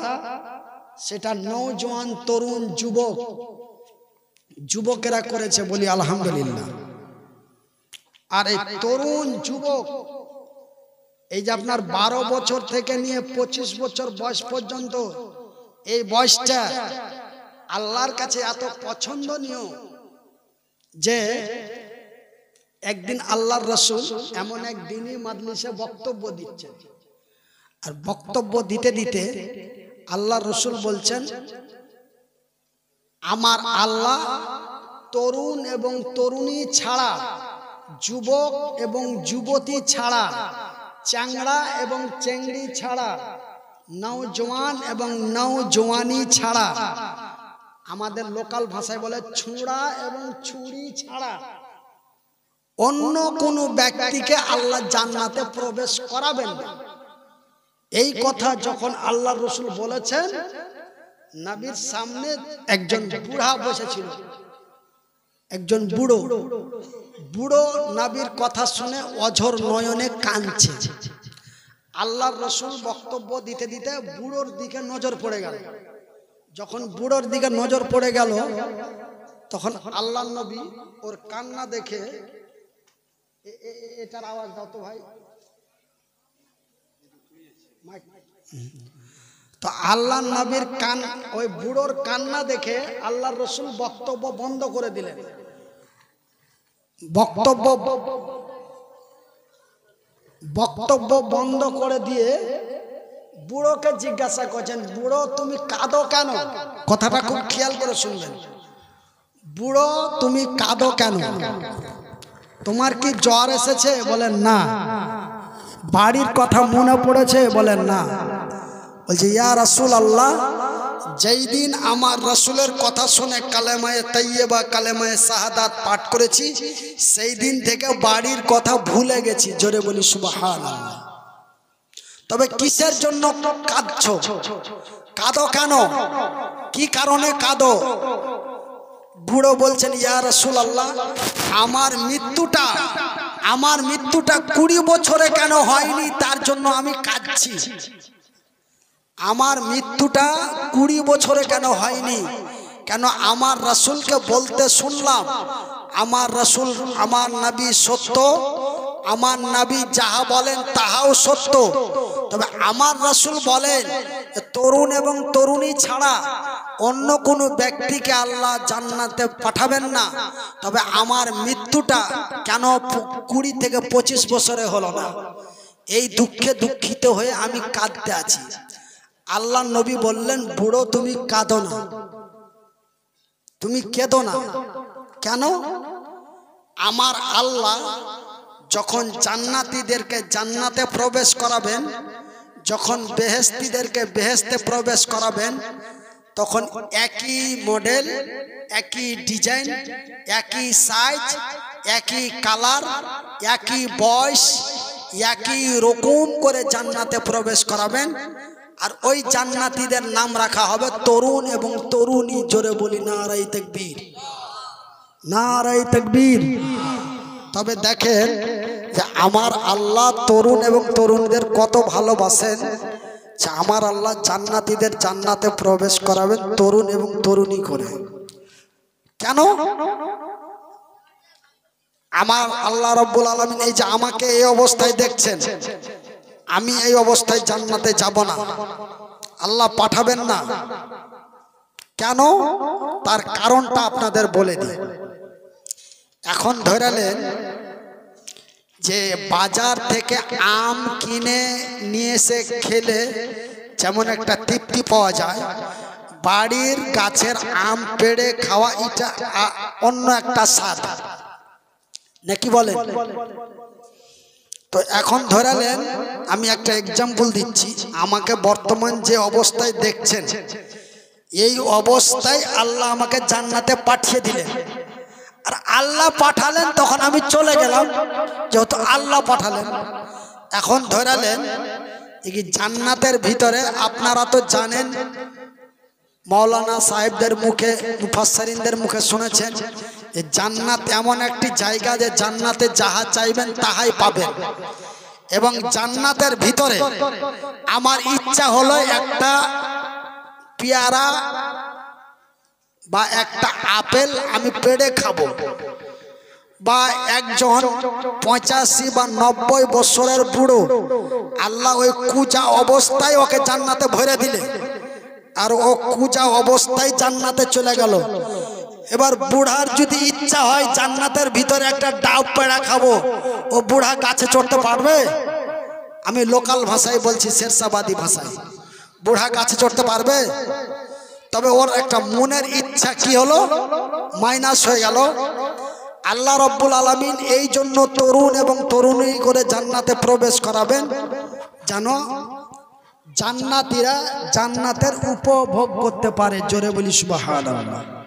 সেটা নৌজোয়ান তরুণ যুবক, যুবকেরা করেছে বলি আলহামদুলিল্লাহ। আর এই তরুণ যুবক এই যে আপনার বারো বছর থেকে নিয়ে পঁচিশ বছর বয়স পর্যন্ত এই বয়সটা আল্লাহর কাছে এত পছন্দনীয় যে একদিন আল্লাহর রসুল এমন একদিনই মাদলিসে বক্তব্য দিচ্ছে আর বক্তব্য দিতে দিতে আল্লাহ রসুল বলছেন আমার আল্লাহ তরুণ এবং তরুণী ছাড়া যুবক এবং যুবতী ছাড়া চ্যাংড়া এবং চেংড়ি ছাড়া নৌজওয়ান এবং নৌজওয়ানি ছাড়া, আমাদের লোকাল ভাষায় বলে ছুঁড়া এবং ছুরি ছাড়া। অন্য কোনো ব্যক্তিকে আল্লাহ জান্নাতে প্রবেশ করাবেন। না এই কথা যখন আল্লাহ রসুল বলেছেন, নাবির সামনে একজন বুড়া বসেছিল, একজন বুড়ো। বুড়ো নাবির কথা শুনে অঝর নয়নে কাঁদছে। আল্লাহর রসুল বক্তব্য দিতে দিতে বুড়োর দিকে নজর পড়ে গেল। যখন বুড়োর দিকে নজর পড়ে গেল, তখন আল্লাহ নবী ওর কান্না দেখে এটার আওয়াজ দাও তো ভাই। তো আল্লাহ নবীর কান, ওই বুড়োর কান্না দেখে আল্লাহ রসুল বক্তব্য বন্ধ করে দিলেন। বক্তব্য বক্তব্য বন্ধ করে দিয়ে বুড়োকে জিজ্ঞাসা করছেন, বুড়ো, তুমি কাঁদো কেন? কথাটা খুব খেয়াল করে শুনলেন। বুড়ো, তুমি কাঁদো কেন? তোমার কি জ্বর এসেছে? বলেন, না। বাড়ির কথা মনে পড়েছে? বলেন, না। বলছে, ইয়া রাসুল আল্লাহ যেই দিন আমার রসুলের কথা শুনে কালেমায় তৈয়বা কালেমায় শাহাদাত পাঠ করেছি, সেই দিন থেকে বাড়ির কথা ভুলে গেছি, জোরে বলি সুবাহান তবে কিসের জন্য কাঁদছো? কাঁদো কেন? কি কারণে কাঁদো? বুড়ো বলছেন, ইয়া রসুল আল্লাহ আমার মৃত্যুটা আমার মৃত্যুটা কুড়ি বছরে কেন হয়নি? তার জন্য আমি কাঁদছি। আমার মৃত্যুটা কুড়ি বছরে কেন হয়নি? কেন আমার রসুলকে বলতে শুনলাম? আমার রসুল আমার নবী সত্য? আমার নবী যাহা বলেন তাহাও সত্য। তবে আমার রসুল বলেন তরুণ এবং তরুণী ছাড়া অন্য কোনো ব্যক্তিকে আল্লাহ জান্নাতে পাঠাবেন না। তবে আমার মৃত্যুটা কেন কুড়ি থেকে পঁচিশ বছরে হলো না? এই দুঃখে দুঃখিত হয়ে আমি কাঁদতে আছি। আল্লাহ নবী বললেন, বুড়ো, তুমি কাঁদো না। তুমি কেঁদো না। কেন? আমার আল্লাহ যখন জান্নাতীদেরকে জান্নাতে প্রবেশ করাবেন, যখন বেহেস্তিদেরকে বেহেস্তে প্রবেশ করাবেন, তখন একই মডেল, একই ডিজাইন, একই সাইজ, একই কালার, একই বয়স, একই রকম করে জান্নাতে প্রবেশ করাবেন। আর ওই জান্নাতীদের নাম রাখা হবে তরুণ এবং তরুণী, জোরে বলি নারাই তেকবীর। নারাই তকবীর। তবে দেখেন যে আমার আল্লাহ তরুণ এবং তরুণীদের কত ভালোবাসেন, যে আমার আল্লাহ জান্নাতীদের জান্নাতে প্রবেশ করাবেন, তরুণ এবং তরুণী করে। কেন? আমার আল্লাহ রব্বুল আলমিন এই যে আমাকে এই অবস্থায় দেখছেন আমি এই অবস্থায় জান্নাতে যাব না। আল্লাহ পাঠাবেন না। কেন? তার কারণটা আপনাদের বলে দিই। এখন ধরালেন যে বাজার থেকে আম কিনে নিয়ে এসে খেলে যেমন একটা তৃপ্তি পাওয়া যায়, বাড়ির গাছের আম পেড়ে খাওয়া এটা অন্য একটা স্বাদ। নাকি বলেন? তো এখন ধরালেন, আমি একটা এক্সাম্পল দিচ্ছি। আমাকে বর্তমান যে অবস্থায় দেখছেন, এই অবস্থায় আল্লাহ আমাকে জান্নাতে পাঠিয়ে দিলেন। আর আল্লাহ পাঠালেন, তখন আমি চলে গেলাম, যেহেতু আল্লাহ পাঠালেন। এখন ধরালেন কি জান্নাতের ভিতরে আপনারা তো জানেন, মৌলানা সাহেবদের মুখে, মুফাসসারিনদের মুখে শুনেছেন জান্নাত এমন একটি জায়গা যে জান্নাতে যাহা চাইবেন তাহাই পাবেন। এবং জান্নাতের ভিতরে আমার ইচ্ছা হলো একটা পেয়ারা বা একটা আপেল আমি পেড়ে খাব। বা একজন পঁচাশি বা নব্বই বছরের বুড়ো আল্লাহ ওই কুচা অবস্থায় ওকে জান্নাতে ভরে দিলে। আর ও কুচা অবস্থায় জান্নাতে চলে গেল। এবার বুড়ার যদি ইচ্ছা হয় জান্নাতের ভিতরে একটা ডাব পেড়া খাব। ও বুড়া গাছে চড়তে পারবে? আমি লোকাল ভাষায় বলছি, শেরশাবাদী ভাষায়। বুড়া গাছে চড়তে পারবে? তবে ওর একটা মনের ইচ্ছা কি হলো? মাইনাস হয়ে গেল। আল্লাহ রব্বুল আলমিন এই জন্য তরুণ এবং তরুণী করে জান্নাতে প্রবেশ করাবেন। জানো, জান্নাতিরা জান্নাতের উপভোগ করতে পারে। জোরে বলি, সুবহানাল্লাহ।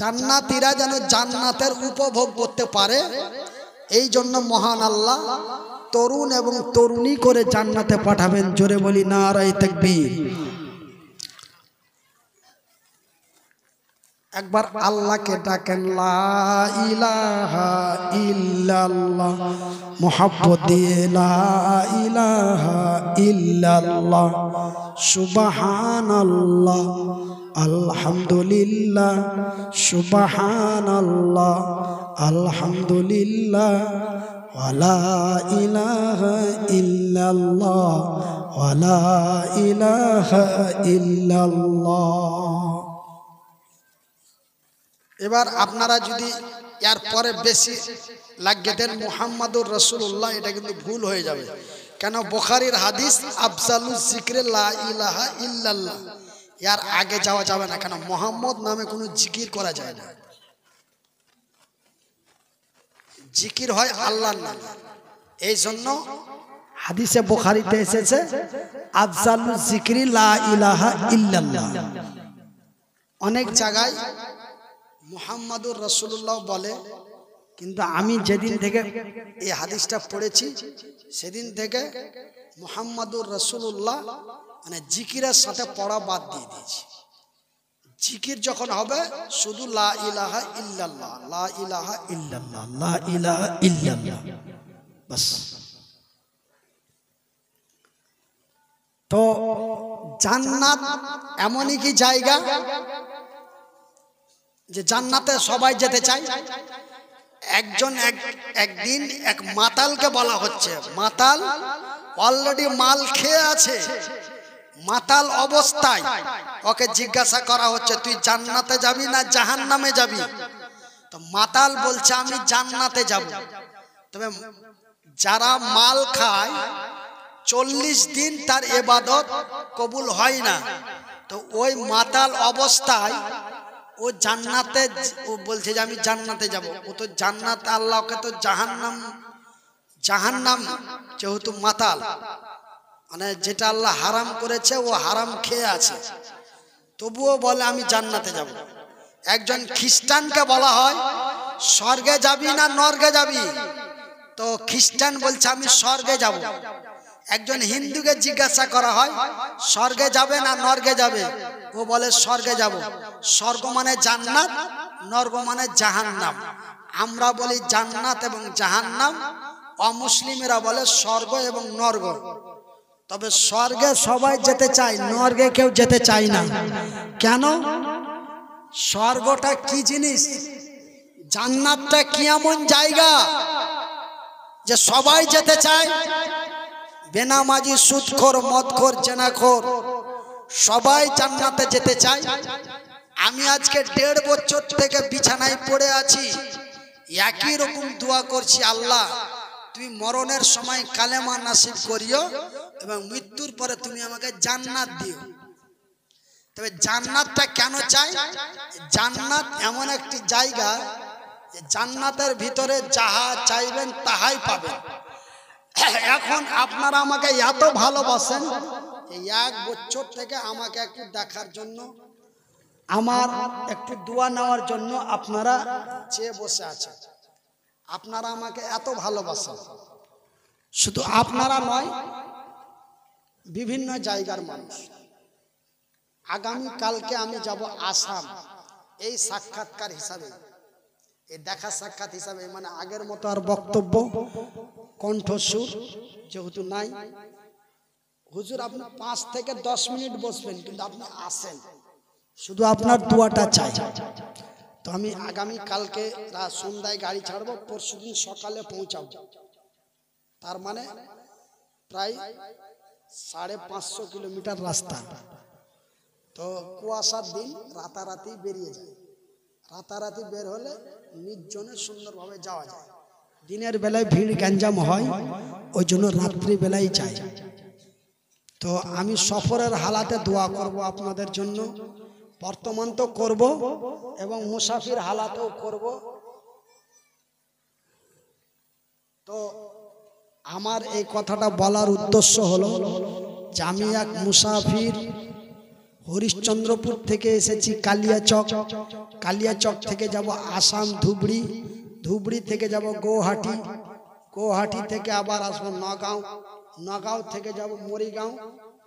জান্নাতিরা যেন জান্নাতের উপভোগ করতে পারে। এই জন্য মহান আল্লাহ তরুণ এবং তরুণী করে জান্নাতে পাঠাবেন। জোরে বলি নারাই তাকবীর। একবার আল্লাহকে ডাকেন, লা ইলাহা ইল্লাল্লাহ। লা ইলাহা আলহামদুলিল্লাহ, সুবহানাল্লাহ, আলহামদুলিল্লাহ ওয়ালা ইলাহা ইল্লাল্লাহ ওয়ালা ইলাহা এবার আপনারা যদি এর পরে বেশি লাগিয়ে দেন মুহাম্মাদুর রসুল্লাহ এটা কিন্তু ভুল হয়ে যাবে। কেন? বোখারির হাদিস আফজালু জিক্রে লা ইলাহা ইল্লাল্লাহ। এর আগে যাওয়া যাবে না, কেন? মোহাম্মদ নামে কোনো জিকির করা যায় না। জিকির হয় আল্লাহর নামে। এই জন্য হাদিসে বোখারিতে এসেছে, আফজালু জিক্রি লা ইলাহা ইল্লাল্লাহ। অনেক জায়গায় মুহাম্মাদুর রসুল্লাহ বলে, কিন্তু আমি যেদিন থেকে এই হাদিসটা পড়েছি, সেদিন থেকে মুহাম্মাদুর রসুল্লাহ মানে জিকিরের সাথে পড়া বাদ দিয়ে দিয়েছি। জিকির যখন হবে, শুধু লা ইলাহা ইল্লাল্লাহ, লা ইলাহা ইল্লাল্লাহ, লা ইলাহা ইল্লাল্লাহ। বাস। তো জান্নাত এমনই কি জায়গা যে জান্নাতে সবাই যেতে চায়? একজন এক, একদিন এক মাতালকে বলা হচ্ছে। মাতাল অলরেডি মাল খেয়ে আছে। মাতাল অবস্থায় ওকে জিজ্ঞাসা করা হচ্ছে, তুই জান্নাতে যাবি না জাহান নামে যাবি? তো মাতাল বলছে, আমি জান্নাতে যাব। তবে যারা মাল খায়, চল্লিশ দিন তার এবাদত কবুল হয় না। তো ওই মাতাল অবস্থায় ও জান্নাতে ও বলছে যে, আমি জান্নাতে যাব। ও তো জান্নাত, আল্লাহকে তো জাহান্নাম জাহান্নাম যেহেতু মাতাল। মানে যেটা আল্লাহ হারাম করেছে, ও হারাম খেয়ে আছে। তবুও বলে, আমি জান্নাতে যাব। একজন খ্রিস্টানকে বলা হয়, স্বর্গে যাবি না নর্গে যাবি? তো খ্রিস্টান বলছে, আমি স্বর্গে যাব। একজন হিন্দুকে জিজ্ঞাসা করা হয়, স্বর্গে যাবে না নর্গে যাবে? ও বলে, স্বর্গে যাব। স্বর্গ মানে জান্নাত, নর্গ মানে জাহান্নাম। আমরা বলি জান্নাত এবং জাহান্নাম, অমুসলিমেরা বলে স্বর্গ এবং নর্গ। তবে স্বর্গে সবাই যেতে চায়, নর্গে কেউ যেতে চায় না। কেন? স্বর্গটা কি জিনিস? জান্নাতটা কি এমন জায়গা যে সবাই যেতে চায়? বেনামাজি, সুদখোর, মদখোর, জেনাখোর, সবাই জান্নাতে যেতে চায়। আমি আজকে দেড় বছর থেকে বিছানায় পড়ে আছি। একই রকম দোয়া করছি, আল্লাহ, তুমি মরণের সময় কালেমা নাসিব করিও। এবং মৃত্যুর পরে তুমি আমাকে জান্নাত দিও। তবে জান্নাতটা কেন চাই? জান্নাত এমন একটি জায়গা জান্নাতের ভিতরে যাহা চাইবেন তাহাই পাবেন। এখন আপনারা আমাকে এত ভালোবাসেন এক বছর থেকে আমাকে একটু দেখার জন্য, আমার একটু দোয়া নেওয়ার জন্য আপনারা চেয়ে বসে আছেন। আপনারা আমাকে এত ভালোবাসেন। শুধু আপনারা নয় বিভিন্ন জায়গার মানুষ। আগামী কালকে আমি যাব আসাম। এই সাক্ষাৎকার হিসাবে, এই দেখা সাক্ষাৎ হিসাবে মানে আগের মতো আর বক্তব্য, কণ্ঠস্বর যেহেতু নাই। হুজুর, আপনি পাঁচ থেকে দশ মিনিট বসবেন, কিন্তু আপনি আসেন। শুধু আপনার দোয়াটা চাই। তো আমি আগামী কালকে সন্ধ্যায় গাড়ি ছাড়বো পরশু দিন সকালে পৌঁছাবো। তার মানে প্রায় সাড়ে পাঁচশো কিলোমিটার রাস্তা। তো কুয়াশার দিন রাতারাতি বেরিয়ে যায়। রাতারাতি বের হলে নির্জনে সুন্দরভাবে যাওয়া যায়। দিনের বেলায় ভিড় গ্যাঞ্জাম হয়, ওই জন্য রাত্রি বেলায় যাই তো আমি সফরের হালাতে দোয়া করব আপনাদের জন্য। বর্তমান তো করব এবং মুসাফির হালাতেও করব। তো আমার এই কথাটা বলার উদ্দেশ্য হলো যে আমি এক মুসাফির হরিশ্চন্দ্রপুর থেকে এসেছি কালিয়াচক। কালিয়াচক থেকে যাব আসাম ধুবড়ি ধুবড়ি থেকে যাব গৌহাটি। গৌহাটি থেকে আবার আসব নগাঁও। নগাঁও থেকে যাব মরিগাঁও।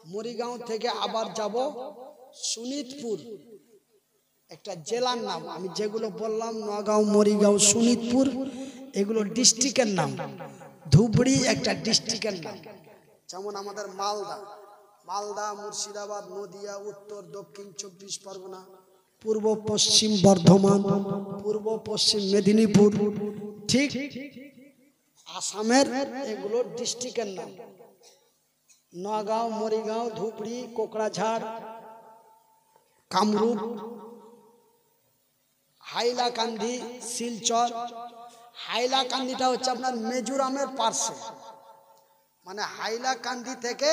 মরিগাঁও থেকে আবার যাব সুনিতপুর। একটা জেলার নাম, আমি যেগুলো বললাম, নগাঁও, মরিগাঁও, সুনিতপুর, এগুলো ডিস্ট্রিক্টের নাম। ধুবড়ি একটা ডিস্ট্রিক্টের নাম। যেমন আমাদের মালদা মালদা, মুর্শিদাবাদ, নদিয়া, উত্তর, দক্ষিণ, চব্বিশ পরগনা, পূর্ব, পশ্চিম বর্ধমান, পূর্ব, পশ্চিম মেদিনীপুর, ঠিক আসামের এগুলো ডিস্ট্রিক্টের নাম। নগাঁও, মরিগাঁও, ধুবড়ি, কোকড়াঝাড়, কামরূপ, হাইলাকান্দি, শিলচর হাইলাকান্দিটা হচ্ছে আপনার মেজোরামের পার্শ্বে। মানে হাইলাকান্দি থেকে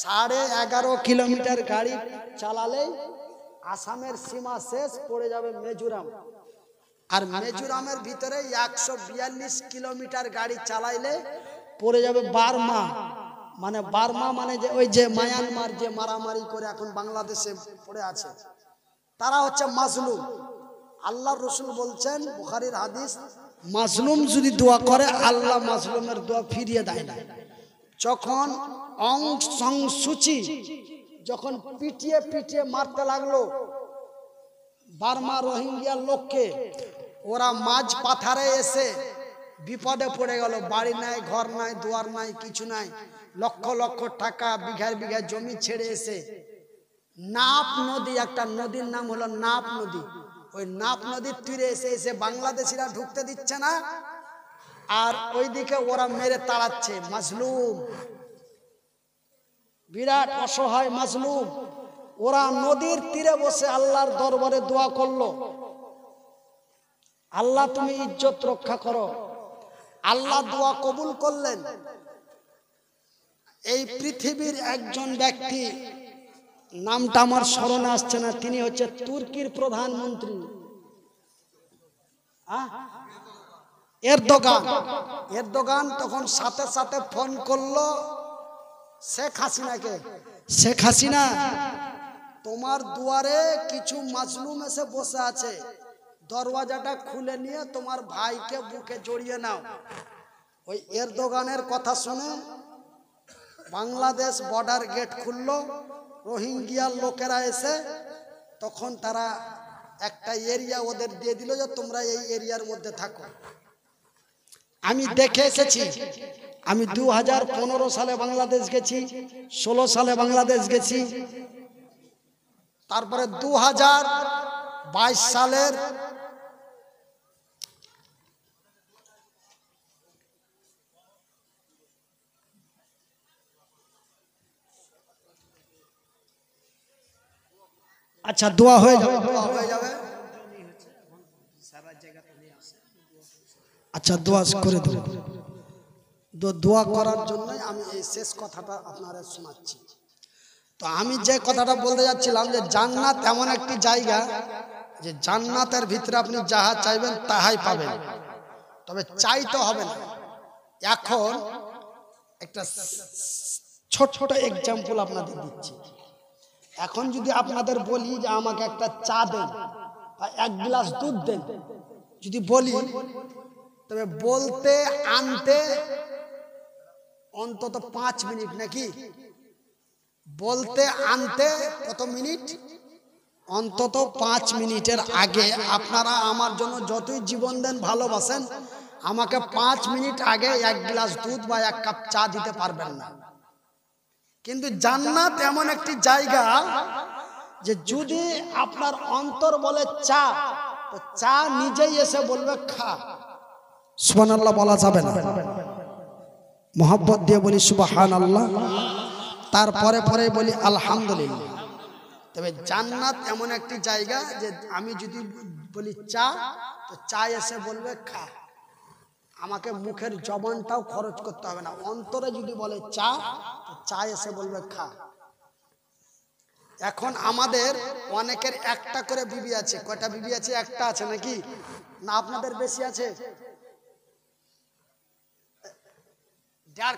সাড়ে এগারো কিলোমিটার গাড়ি চালালেই আসামের সীমা শেষ, পড়ে যাবে মেজোরাম। আর মেজোরামের ভিতরে একশো বিয়াল্লিশ কিলোমিটার গাড়ি চালাইলে পড়ে যাবে বার্মা। মানে বার্মা মানে যে ওই যে মায়ানমার যে মারামারি করে এখন বাংলাদেশে পড়ে আছে। তারা হচ্ছে মাজলুম। আল্লাহ রসুল বলছেন, বুখারির হাদিস মাজলুম যদি দোয়া করে, আল্লাহ মাজলুমের দোয়া ফিরিয়ে দেয় না। যখন অং সং যখন পিটিয়ে পিটিয়ে মারতে লাগল, বার্মা রোহিঙ্গিয়ার লোককে, ওরা মাঝ পাথারে এসে বিপদে পড়ে গেল। বাড়ি নাই, ঘর নাই, দুয়ার নাই, কিছু নাই। লক্ষ লক্ষ টাকা বিঘার বিঘা জমি ছেড়ে এসে, নাপ নদী, একটা নদীর নাম হলো নাপ নদী। ওই নাপ নদীর তীরে এসে এসে বাংলাদেশিরা ঢুকতে দিচ্ছে না। আর ওইদিকে ওরা মেরে তাড়াচ্ছে, মাজলুম। বিরাট অসহায় মাজলুম। ওরা নদীর তীরে বসে আল্লাহর দরবারে দোয়া করল। আল্লাহ তুমি ইজ্জত রক্ষা করো। আল্লাহ দোয়া কবুল করলেন। এই পৃথিবীর একজন ব্যক্তি নামটা আমার স্মরণে আসছে না তিনি হচ্ছে তুর্কির প্রধানমন্ত্রী। আহ? এরদোগান। এরদোগান তখন সাথে সাথে ফোন করল শেখ হাসিনাকে। শেখ হাসিনা? তোমার দুয়ারে কিছু মাসলুম এসে বসে আছে। দরওয়াজাটা খুলে নিয়ে তোমার ভাইকে বুকে জড়িয়ে নাও। ওই এর দোকানের কথা শুনে বাংলাদেশ বর্ডার গেট খুললো। রোহিঙ্গিয়ার লোকেরা এসে তখন তারা একটা এরিয়া ওদের দিয়ে দিল যে তোমরা এই এরিয়ার মধ্যে থাকো। আমি দেখে এসেছি, আমি দু হাজার পনেরো সালে বাংলাদেশ গেছি, ষোলো সালে বাংলাদেশ গেছি। তারপরে দু হাজার বাইশ সালের আচ্ছা দোয়া হয়ে যাবে। হয়ে আচ্ছা দোয়া করে দেবো। দো- দোয়া করার জন্যই আমি এই শেষ কথাটা আপনারা শোনাচ্ছি। তো আমি যে কথাটা বলতে যাচ্ছিলাম যে জান্নাত এমন একটি জায়গা যে জান্নাতের ভিতরে আপনি যাহা চাইবেন তাহাই পাবেন। তবে চাইতে হবে না। এখন একটা ছোট ছোট এক্সাম্পল আপনাদের দিচ্ছি। এখন যদি আপনাদের বলি যে আমাকে একটা চা দেন বা এক গ্লাস দুধ দেন, যদি বলি, তবে বলতে, আনতে অন্তত পাঁচ মিনিট নাকি? বলতে, আনতে কত মিনিট? অন্তত পাঁচ মিনিটের আগে আপনারা আমার জন্য যতই জীবন দেন ভালোবাসেন, আমাকে পাঁচ মিনিট আগে এক গ্লাস দুধ বা এক কাপ চা দিতে পারবেন না। কিন্তু জান্নাত এমন একটি জায়গা যে যদি আপনার অন্তর বলে চা, তো চা নিজেই এসে বলবে খা। সুবহানাল্লাহ বলা যাবে না। মোহাব্বত দিয়ে বলি সুবাহান আল্লাহ তারপরে পরে বলি আলহামদুলিল্লাহ। তবে জান্নাত এমন একটি জায়গা যে আমি যদি বলি চা, তো চা এসে বলবে খা। আমাকে মুখের জবানটাও খরচ করতে হবে না। অন্তরে যদি বলে চা চা এসে বলবে, খা। এখন আমাদের অনেকের একটা করে বিবি আছে। কয়টা বিবি আছে? একটা আছে নাকি? না আপনাদের বেশি আছে?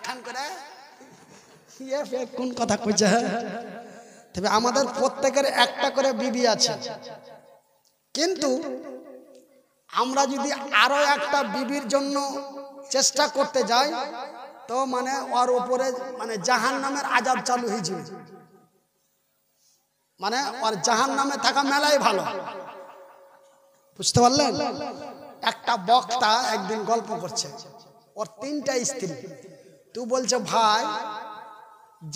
খান করে? ইয়ে কোন কথা তবে আমাদের প্রত্যেকের একটা করে বিবি আছে। কিন্তু আমরা যদি আরও একটা বিবির জন্য চেষ্টা করতে যাই, তো মানে ওর উপরে মানে জাহান নামের আজাব চালু হয়ে যাবে। মানে ওর জাহান নামে থাকা মেলাই ভালো। বুঝতে পারলেন? একটা বক্তা একদিন গল্প করছে, ওর তিনটা স্ত্রী। তুই বলছে, ভাই,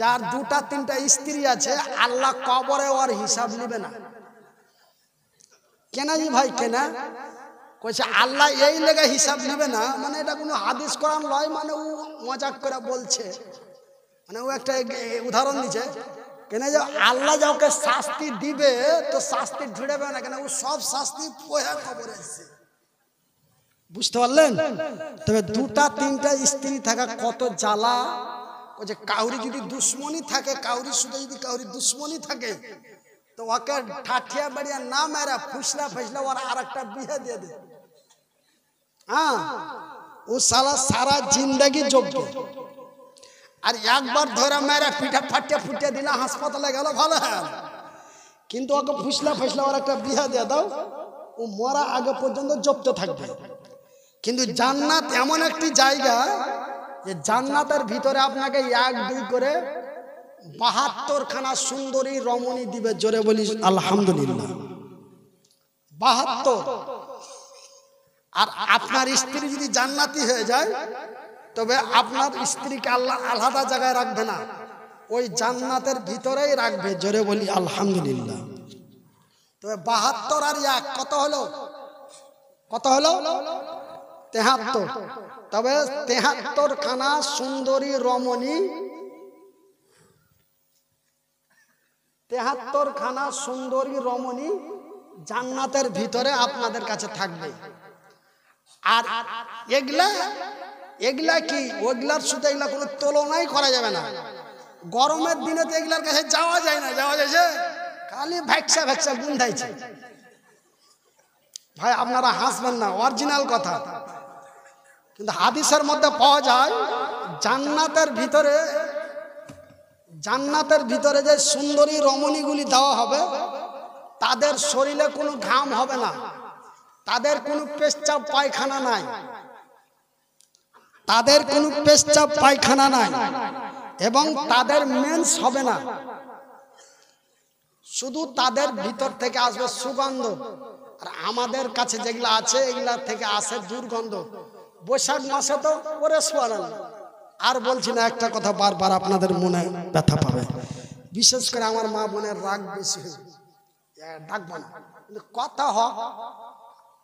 যার দুটা তিনটা স্ত্রী আছে, আল্লাহ কবরে ওর হিসাব নিবে না। কেনা ভাই, কেনা? কইছে, আল্লাহ এই লেগে হিসাব নেবে না। মানে এটা কোনো হাদিস, কোরআন লয় মানে ও মজাক করে বলছে। মানে ও একটা উদাহরণ দিচ্ছে কেন যে আল্লাহ যাওকে শাস্তি দিবে, তো শাস্তি ঢুড়েবে না, কেন ও সব শাস্তি পোয়া খবর এসছে। বুঝতে পারলেন? তবে দুটা, তিনটা স্ত্রী থাকা কত জ্বালা। ও যে কাউরি যদি দুশ্মনী থাকে, কাউরি শুধু যদি কাউরি দুশ্মনী থাকে তো ওকে ঠাঠিয়া বাড়িয়া না মেরা ফুসলা ফুসলা ওর আর একটা বিয়ে দিয়ে দে। হ্যাঁ ও সালা সারা জিন্দগি যোগ্য। আর একবার ধরে মেরা পিঠা ফাটিয়া ফুটিয়া দিলে হাসপাতালে গেল ভালো হয়। কিন্তু ওকে ফুসলা ফুসলা ওর একটা বিয়ে দিয়ে দাও, ও মরা আগে পর্যন্ত জপ্ত থাকবে। কিন্তু জান্নাত এমন একটি জায়গা যে জান্নাতের ভিতরে আপনাকে এক দুই করে বাহাত্তর খানা সুন্দরী রমণী দিবে, জোরে বলি আলহামদুলিল্লাহ। বাহাত্তর। আর আপনার স্ত্রী যদি জান্নাতি হয়ে যায়, তবে আপনার স্ত্রীকে আল্লাহ আলাদা জায়গায় রাখবে না। ওই জান্নাতের ভিতরেই রাখবে, জোরে বলি, আলহামদুলিল্লাহ। তবে বাহাত্তর আর এক, কত হলো? কত হলো? তেহাত্তর। তবে তেহাত্তর খানা সুন্দরী রমণী তেহাত্তর খানা সুন্দরী রমণী জান্নাতের ভিতরে আপনাদের কাছে থাকবে। আর এগুলা এগুলা কি? ওগুলার শুধু এগুলা কোনো তুলনাই করা যাবে না। গরমের দিনে তো এগুলার কাছে যাওয়া যায় না, যাওয়া যাচ্ছে খালি ভ্যাকসা ভ্যাকসা গুন্ধাইছে ভাই, আপনারা হাসবেন না, অরিজিনাল কথা। কিন্তু হাদিসের মধ্যে পাওয়া যায়, জান্নাতের ভিতরে জান্নাতের ভিতরে যে সুন্দরী রমণীগুলি দেওয়া হবে, তাদের শরীরে কোনো ঘাম হবে না। তাদের কোনো পেশচাপ পায়খানা নাই। তাদের কোনো পেশচাপ পায়খানা নাই এবং তাদের মেন্স হবে না। শুধু তাদের ভিতর থেকে আসবে সুগন্ধ। আর আমাদের কাছে যেগুলো আছে, এগুলা থেকে আসে দুর্গন্ধ। বৈশাখ মাসে তো ওরে সোয়ালেন আর বলছি না, একটা কথা বারবার আপনাদের মনে ব্যথা পাবে। বিশেষ করে আমার মা বোনের রাগ বেশি ডাকবো না। কথা হক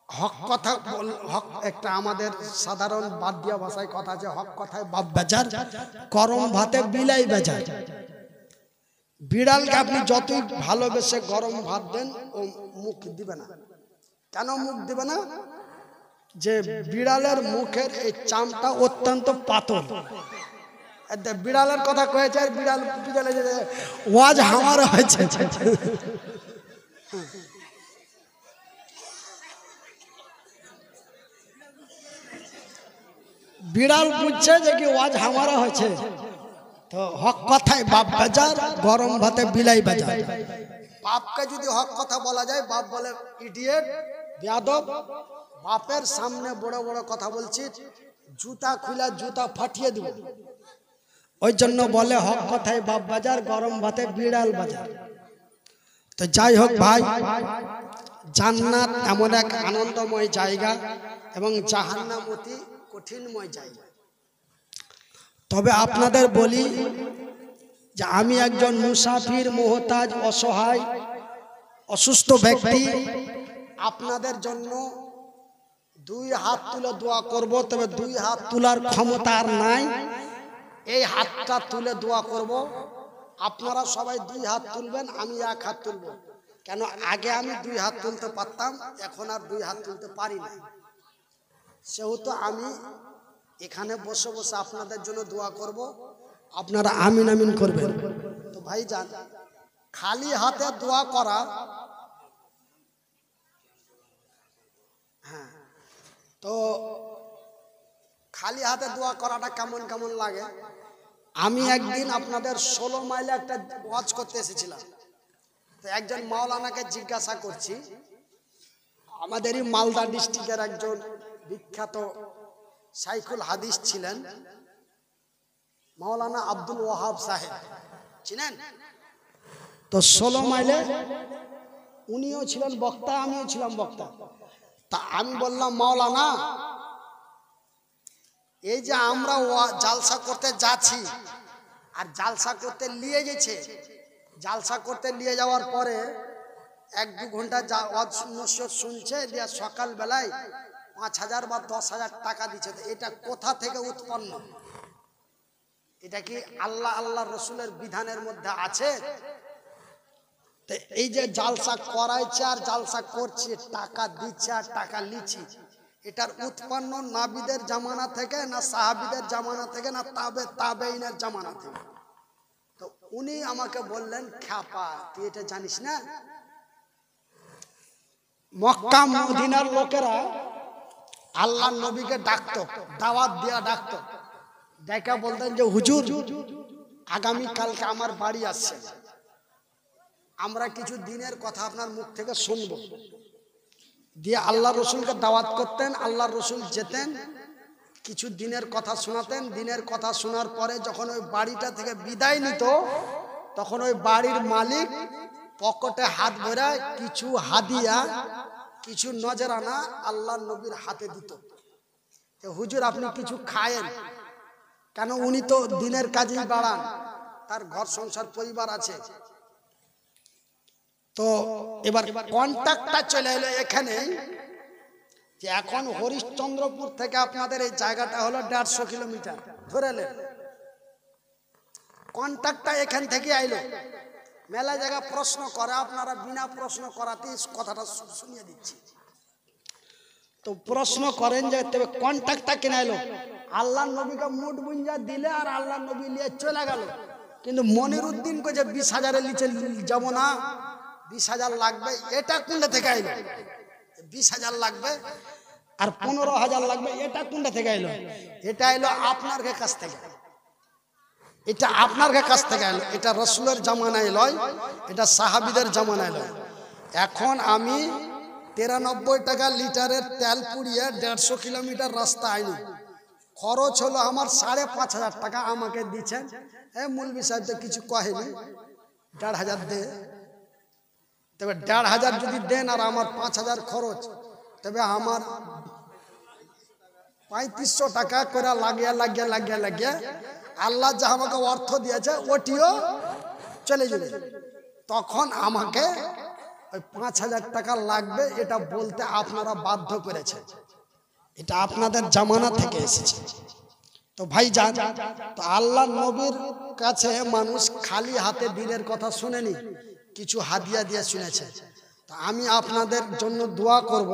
হক কথা হক একটা আমাদের সাধারণ বাদ্যিয়া ভাষায় কথা আছে, হক কথায় বাপ বেচার গরম ভাতে বিলাই বেচার বিড়ালকে আপনি যতই ভালোবেসে গরম ভাত দেন, ও মুখ দিবে না। কেন মুখ দিবে না? যে বিড়ালের মুখের এই চামটা অত্যন্ত পাতল। বিড়ালের কথা কয়েছে, আর বিড়াল বিড়ালে ওয়াজ আমার হয়েছে। বিড়াল বুঝছে যে কি ওয়াজ হামারা হয়েছে। তো হক কথায় বাপ বাজার, গরম ভাতে বিলাই বাজার। বাপকে যদি হক কথা বলা যায়, বাপ বলে, ইডিয়েট, বেয়াদব বাপের সামনে বড় বড় কথা বলছি, জুতা খুলে জুতা ফাটিয়ে দিব। ওই জন্য বলে হক কথায় বাপ বাজার, গরম ভাতে বিড়াল বাজার। তো যাই হোক ভাই, জান্নাত এমন এক আনন্দময় জায়গা এবং জাহান্নাম অতি কঠিনময় জায়গা। তবে আপনাদের বলি যে আমি একজন মুসাফির, মোহতাজ, অসহায়, অসুস্থ ব্যক্তি। আপনাদের জন্য দুই হাত তুলে দোয়া করব, তবে দুই হাত তোলার ক্ষমতা আর নাই। এই হাতটা তুলে দোয়া করব। আপনারা সবাই দুই হাত তুলবেন, আমি এক হাত তুলব। কেন, আগে আমি দুই হাত তুলতে পারতাম, এখন আর দুই হাত তুলতে পারি না। সেহেতু আমি এখানে বসে বসে আপনাদের জন্য দোয়া করব। আপনারা আমিন আমিন করবেন। তো ভাই যান খালি হাতে দোয়া করা হ্যাঁ তো খালি হাতে দোয়া করাটা কেমন কেমন লাগে? আমি একদিন আপনাদের ষোলো মাইলে একটা ওয়াজ করতে এসেছিলাম। তো একজন মাওলানাকে জিজ্ঞাসা করছি, আমাদেরই মালদা ডিস্ট্রিক্টের একজন বিখ্যাত সাইকুল হাদিস ছিলেন, মাওলানা আব্দুল ওয়াহাব সাহেব। চিনেন? তো ষোলো মাইলে উনিও ছিলেন বক্তা, আমিও ছিলাম বক্তা। তা আমি বললাম, মাওলানা, এই যে আমরা জালসা করতে যাচ্ছি আর জালসা করতে নিয়ে গেছে, জালসা করতে নিয়ে যাওয়ার পরে এক দু ঘণ্টা যা নসিহত শুনছে, দিয়ে সকালবেলায় পাঁচ হাজার বা দশ হাজার টাকা দিচ্ছে। এটা কোথা থেকে উৎপন্ন? এটা কি আল্লাহ আল্লাহ রসুলের বিধানের মধ্যে আছে? এই যে জালসা করাইছে আর জালসা করছে, টাকা দিচ্ছে আর টাকা লিছি এটার উৎপন্ন নাবিদের জামানা থেকে না সাহাবিদের জামানা থেকে না তাবে তাবেইনের জামানা থেকে? তো উনি আমাকে বললেন, খ্যাপা, তুই এটা জানিস না? মক্কা মদিনার লোকেরা আল্লাহ নবীকে ডাকতো, দাওয়াত দিয়া ডাকতো। দেখা বলতেন যে, হুজুর আগামী কালকে আমার বাড়ি আসছে। আমরা কিছু দিনের কথা আপনার মুখ থেকে শুনব। দিয়ে আল্লাহ রসুলকে দাওয়াত করতেন, আল্লাহ রসুল যেতেন, কিছু দিনের কথা শোনাতেন, দিনের কথা শোনার পরে যখন ওই বাড়িটা থেকে বিদায় নিত, তখন ওই বাড়ির মালিক পকেটে হাত ভরে কিছু হাদিয়া, কিছু নজরানা আল্লাহ নবীর হাতে দিত। হুজুর, আপনি কিছু খায়েন? কেন উনি তো দিনের কাজেই বাড়ান, তার ঘর সংসার, পরিবার আছে। তো এবার কন্ট্যাক্টটা চলে এলো এখানে। যে এখন হরিশ্চন্দ্রপুর থেকে আপনাদের এই জায়গাটা হলো দেড়শো কিলোমিটার। ধরে নেন কন্ট্যাক্টটা এখান থেকে আইলো। মেলা জায়গা প্রশ্ন করে, আপনারা বিনা প্রশ্ন করাতে কথাটা শুনিয়ে দিচ্ছি। তো প্রশ্ন করেন যে, তবে কন্ট্যাক্টটা কেন এলো আল্লাহ নবীকে মুঠ বুঞ্জা দিলে আর আল্লাহ নবী নিয়ে চলে গেল। কিন্তু মনির উদ্দিনকে যে বিশ হাজারের নিচে যাব না বিশ হাজার লাগবে, এটা কোনটা থেকে আইলো? বিশ হাজার লাগবে আর পনেরো হাজার লাগবে, এটা কোনটা থেকে আইলো? এটা এলো আপনার কাছ থেকে। এটা আপনার কাছ থেকে এলো এটা রসুলের জামানায় লয়, এটা সাহাবিদের জামানায় লয়। এখন আমি তিরানব্বই টাকা লিটারের তেল পুড়িয়ে দেড়শো কিলোমিটার রাস্তা আইনি। খরচ হলো আমার সাড়ে পাঁচ হাজার টাকা আমাকে দিচ্ছেন। হ্যাঁ মূল বিষয় তো কিছু কহেনি, দেড় হাজার দে। তবে দেড় হাজার যদি দেন আর আমার পাঁচ হাজার খরচ, তবে আমার পঁয়ত্রিশশো টাকা করে লাগিয়া লাগিয়া লাগিয়া, লাগিয়ে আল্লাহ যা আমাকে অর্থ দিয়েছে, ওটিও চলে যাবে। তখন আমাকে ওই পাঁচ হাজার টাকা লাগবে, এটা বলতে আপনারা বাধ্য করেছে। এটা আপনাদের জামানা থেকে এসেছে। তো ভাই যান তো আল্লাহ নবীর কাছে মানুষ খালি হাতে দিনের কথা শুনেনি। কিছু হাদিয়া দিয়ে শুনেছে তো আমি আপনাদের জন্য দোয়া করব।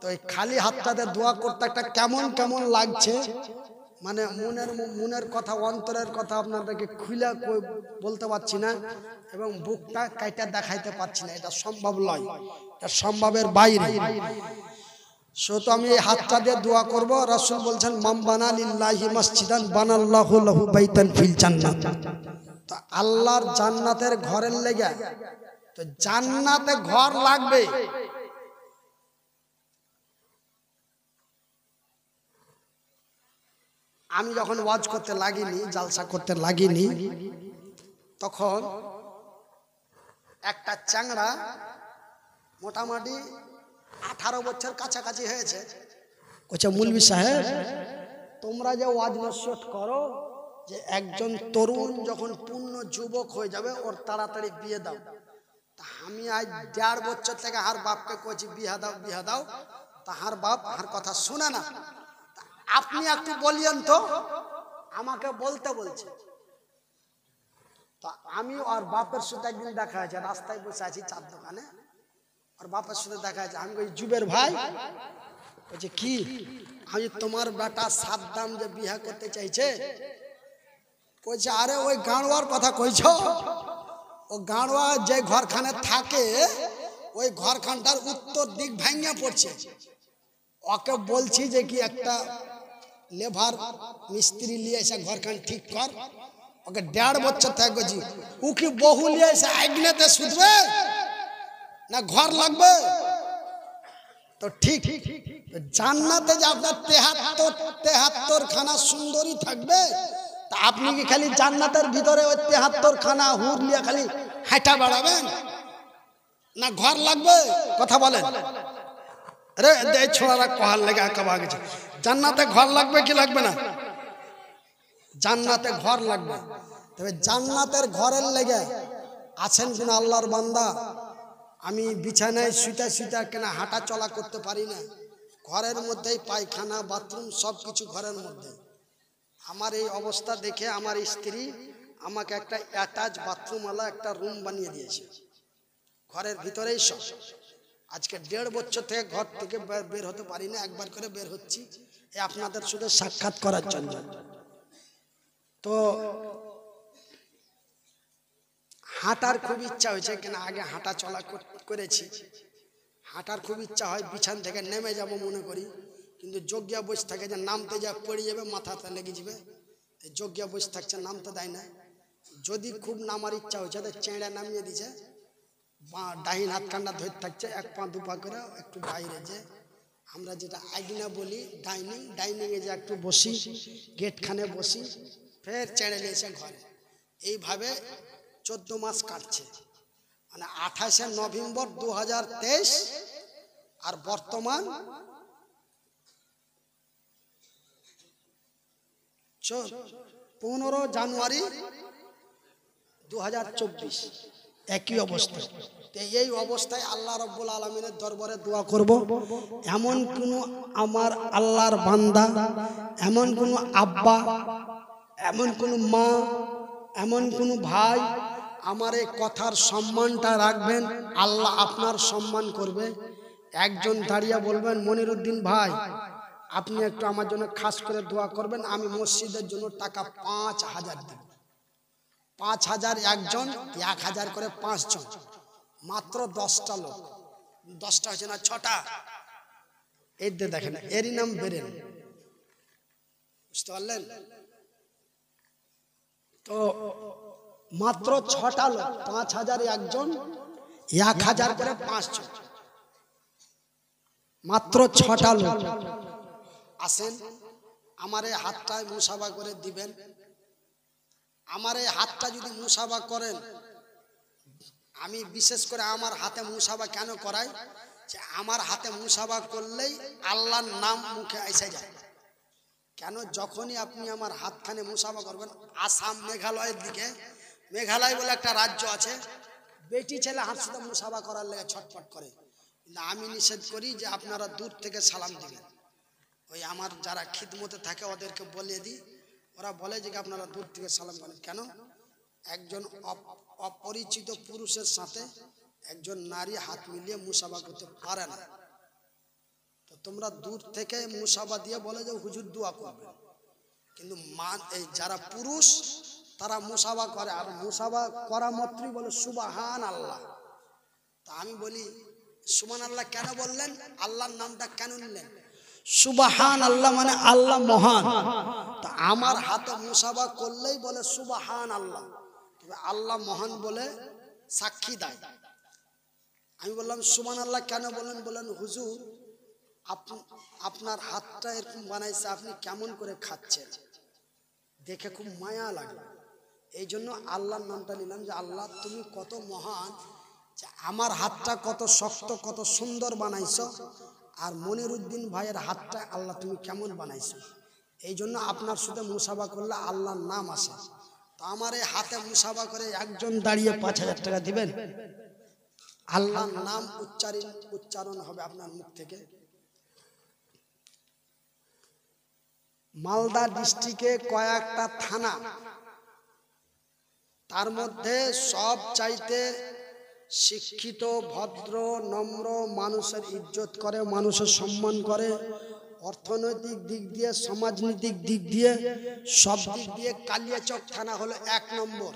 তো এই খালি হাতটাতে দোয়া করতে একটা কেমন কেমন লাগছে? মানে মনের মনের কথা, অন্তরের কথা আপনাদেরকে খুলে বলতে পারছি না এবং বুকটা কাইটা দেখাইতে পারছি না। এটা সম্ভব নয়। এটা সম্ভবের বাইরে। সেহেতু আমি এই হাতটা দিয়ে দোয়া করব। রাসূল বলছেন মাম বানা লিল্লাহি মসজিদান বানাল্লাহু লাহু বাইতান ফিল জান্নাত। তো আল্লাহর জান্নাতের ঘরের লেগে। তো জান্নাতে ঘর লাগবে। আমি যখন ওয়াজ করতে লাগিনি, জালসা করতে লাগিনি, তখন একটা চ্যাংড়া মোটামুটি আঠারো বছর কাছাকাছি হয়েছে। বলছে মুলবি সাহেব, তোমরা যে ওয়াজ নসিহত করো যে একজন তরুণ যখন পূর্ণ যুবক হয়ে যাবে ওর তাড়াতাড়ি বিয়ে দাও। তা আমি আজ দেড় বছর থেকে হার বাপকে কইছি বিহা দাও বিয়া দাও। তাহার বাপ আর কথা শুনে না। আপনি একটু বলিয়েন তো। আমাকে বলতে বলছে। তো আমি আর বাপের সাথে একদিন দেখা হয়েছে রাস্তায় বসে আছি চার দোকানে। আর বাপের সাথে দেখা হয়েছে। আমি কই যুবের ভাই বলছে কি? আমি তোমার বেটা সাদ্দাম যে বিয়া করতে চাইছে কইছে আরে ওই গাঁড়োয়ার কথা কইছ? ও গাঁড়োয়া যে ঘরখানে থাকে, ওই ঘরখানটার উত্তর দিক ভাঙ্গা পড়ছে। ওকে বলছি যে কি একটা লেভার মিস্ত্রি নিয়ে এসে ঘরখান ঠিক কর। ওকে দেড় বছর থেকে গেছি ও কি বহু নিয়ে এসে আগ্নেতে শুধবে? না ঘর লাগবে? তো ঠিক, জান্নাতে যে আপনার তেহাত্তর তেহাত্তর খানা সুন্দরী থাকবে তা আপনি কি খালি জান্নাতের ভিতরে ওই তেহাত্তর খানা হুর নিয়ে খালি হাঁটা বাড়াবেন? না ঘর লাগবে? কথা বলেন। আরে দে ছোড়ারা কহার লেগে আঁকা গেছে। জান্নাতে ঘর লাগবে কি লাগবে না? জান্নাতে ঘর লাগবে। তবে জান্নাতের ঘরের লেগে আছেন কিনা আল্লাহর বান্দা? আমি বিছানায় শুইতে শুইতে কেন হাঁটা চলা করতে পারি না? ঘরের মধ্যেই পায়খানা বাথরুম সব কিছু ঘরের মধ্যে আমার এই অবস্থা দেখে আমার স্ত্রী আমাকে একটা অ্যাটাচ বাথরুমওয়ালা একটা রুম বানিয়ে দিয়েছে। ঘরের ভিতরেই সব। আজকে দেড় বছর থেকে ঘর থেকে বের- হতে পারি না, একবার করে বের হচ্ছি। আপনাদের শুধু সাক্ষাৎ করার জন্য। তো হাঁটার খুব ইচ্ছা হয়েছে কেন, আগে হাঁটা চলা করেছি। হাঁটার খুব ইচ্ছা হয়, বিছান থেকে নেমে যাব মনে করি। কিন্তু যোগ্যা বসে থাকে যে নামতে যা পড়ে যাবে মাথাতে লেগে যাবে। যোগ্যা বসে থাকছে, নামতে দেয় না। যদি খুব নামার ইচ্ছা হয়েছে তো চেঁড়া নামিয়ে দিছে। বা ডাইন হাত কান্না ধরে থাকছে, এক পা, দু পা করে একটু বাইরে যে আমরা যেটা আইডিনা বলি, ডাইনিং। ডাইনিংয়ে যে একটু বসি, গেটখানে বসি, ফের চেড়ে নিয়েছে ঘরে। এইভাবে চোদ্দ মাস কাটছে। মানে আঠাশে নভেম্বর দু হাজার তেইশ আর বর্তমান পনেরো জানুয়ারি দু হাজার চব্বিশ। একই অবস্থা। এই অবস্থায় আল্লাহ রব্বুল আলমিনের দরবারে দোয়া করব। এমন কোনো আমার আল্লাহর বান্দা, এমন কোনো আব্বা, এমন কোনো মা, এমন কোনো ভাই আমার এই কথার সম্মানটা রাখবেন, আল্লাহ আপনার সম্মান করবে। একজন দাঁড়িয়ে বলবেন, মনিরুদ্দিন ভাই আপনি একটু আমার জন্য খাস করে দোয়া করবেন, আমি মসজিদের জন্য টাকা পাঁচ হাজার দেব। পাঁচ হাজার একজন, এক হাজার করে পাঁচজন, মাত্র দশটা লোক। দশটা হচ্ছে না, ছটা? যে দেখেন, এরই নাম বেরেন। বুঝতে পারলেন? তো মাত্র ছটা লোক, পাঁচ হাজার একজন, এক হাজার করে পাঁচজন। মাত্র ছটা লোক। আসেন আমার এই হাতটায় মুসাফা করে দিবেন। আমার এই হাতটা যদি মুসাফা করেন, আমি বিশেষ করে আমার হাতে মুসাবা কেন করাই? যে আমার হাতে মুসাবা করলেই আল্লাহর নাম মুখে এসে যায়। কেন? যখনই আপনি আমার হাতখানে মুসাফা করবেন, আসাম মেঘালয়ের দিকে, মেঘালয় বলে একটা রাজ্য আছে, বেটি ছেলে হাত সাথে মুসাফা করার লেগে ছটফট করে। কিন্তু আমি নিষেধ করি যে আপনারা দূর থেকে সালাম দিবেন। ওই আমার যারা খিদমতে থাকে, ওদেরকে বলে দিই। ওরা বলে যে, আপনারা দূর থেকে সালাম করেন কেন? একজন অপ- অপরিচিত পুরুষের সাথে একজন নারী হাত মিলিয়ে মুসাফা করতে পারে না। তো তোমরা দূর থেকে মুসাবা দিয়ে বলে যে, হুজুর দোয়া করবে। কিন্তু মান এই যারা পুরুষ, তারা মুসাবা করে। আর মুসাবা করা মাত্রই বলে সুবাহান আল্লাহ তা আমি বলি সুমান আল্লাহ কেন বললেন? আল্লাহর নামটা কেন নিলেন? সুবাহান আল্লাহ মানে আল্লাহ মহান। তা আমার হাতে মুসাবা করলেই বলে সুবাহান আল্লাহ তবে আল্লাহ মহান বলে সাক্ষী দেয়। আমি বললাম সুমান আল্লাহ কেন বলেন? বলেন, হুজুর আপ- আপনার হাতটা এরকম বানাইছে, আপনি কেমন করে খাচ্ছেন? দেখে খুব মায়া লাগল। এই জন্য আল্লাহর নামটা নিলাম যে আল্লাহ, তুমি কত মহান আমার হাতটা কত শক্ত, কত সুন্দর বানাইছো। আর মনিরুদ্দিন ভাইয়ের হাতটা আল্লাহ তুমি কেমন বানাইছো? এই জন্য আপনার সাথে মুসাফা করলে আল্লাহর নাম আসে। তো আমার এই হাতে মুসাফা করে একজন দাঁড়িয়ে পাঁচ হাজার টাকা দিবেন? আল্লাহর নাম উচ্চারণ উচ্চারণ হবে আপনার মুখ থেকে। মালদা ডিস্ট্রিক্টে কয়েকটা থানা, তার মধ্যে সব চাইতে শিক্ষিত, ভদ্র, নম্র, মানুষের ইজ্জত করে, মানুষের সম্মান করে, অর্থনৈতিক দিক দিয়ে, সমাজনৈতিক দিক দিয়ে, সব দিক দিয়ে কালিয়াচক থানা হলো এক নম্বর।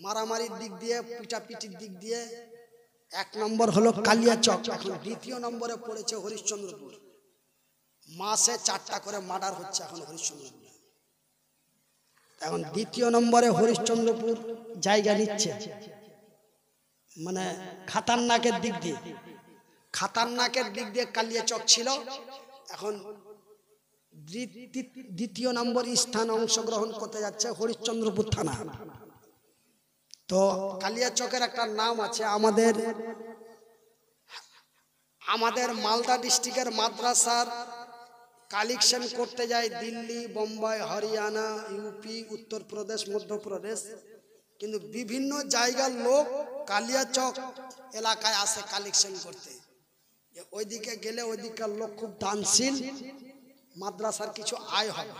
মারামারির দিক দিয়ে, পিটাপিটির দিক দিয়ে এক নম্বর হলো কালিয়াচক। এখন দ্বিতীয় নম্বরে পড়েছে হরিশ্চন্দ্রপুর। মাসে চারটা করে মার্ডার হচ্ছে এখন হরিশ্চন্দ্রপুরে। এখন দ্বিতীয় নম্বরে হরিশ্চন্দ্রপুর জায়গা নিচ্ছে। মানে খাতারনাকের দিক দিয়ে। খাতারনাকের দিক দিয়ে কালিয়াচক ছিল। এখন দ্বি- দ্বি- দ্বিতীয় নম্বর স্থান অংশগ্রহণ করতে যাচ্ছে হরিশ্চন্দ্রপুর থানা। তো কালিয়াচকের একটা নাম আছে আমাদের আমাদের মালদা ডিস্ট্রিক্টের মাদ্রাসার কালেকশন করতে যায় দিল্লি, বোম্বাই, হরিয়ানা, ইউপি, উত্তরপ্রদেশ, মধ্যপ্রদেশ। কিন্তু বিভিন্ন জায়গার লোক কালিয়াচক এলাকায় আসে কালেকশন করতে। ওইদিকে গেলে ওইদিকার লোক খুব দানশীল, মাদ্রাসার কিছু আয় হবে।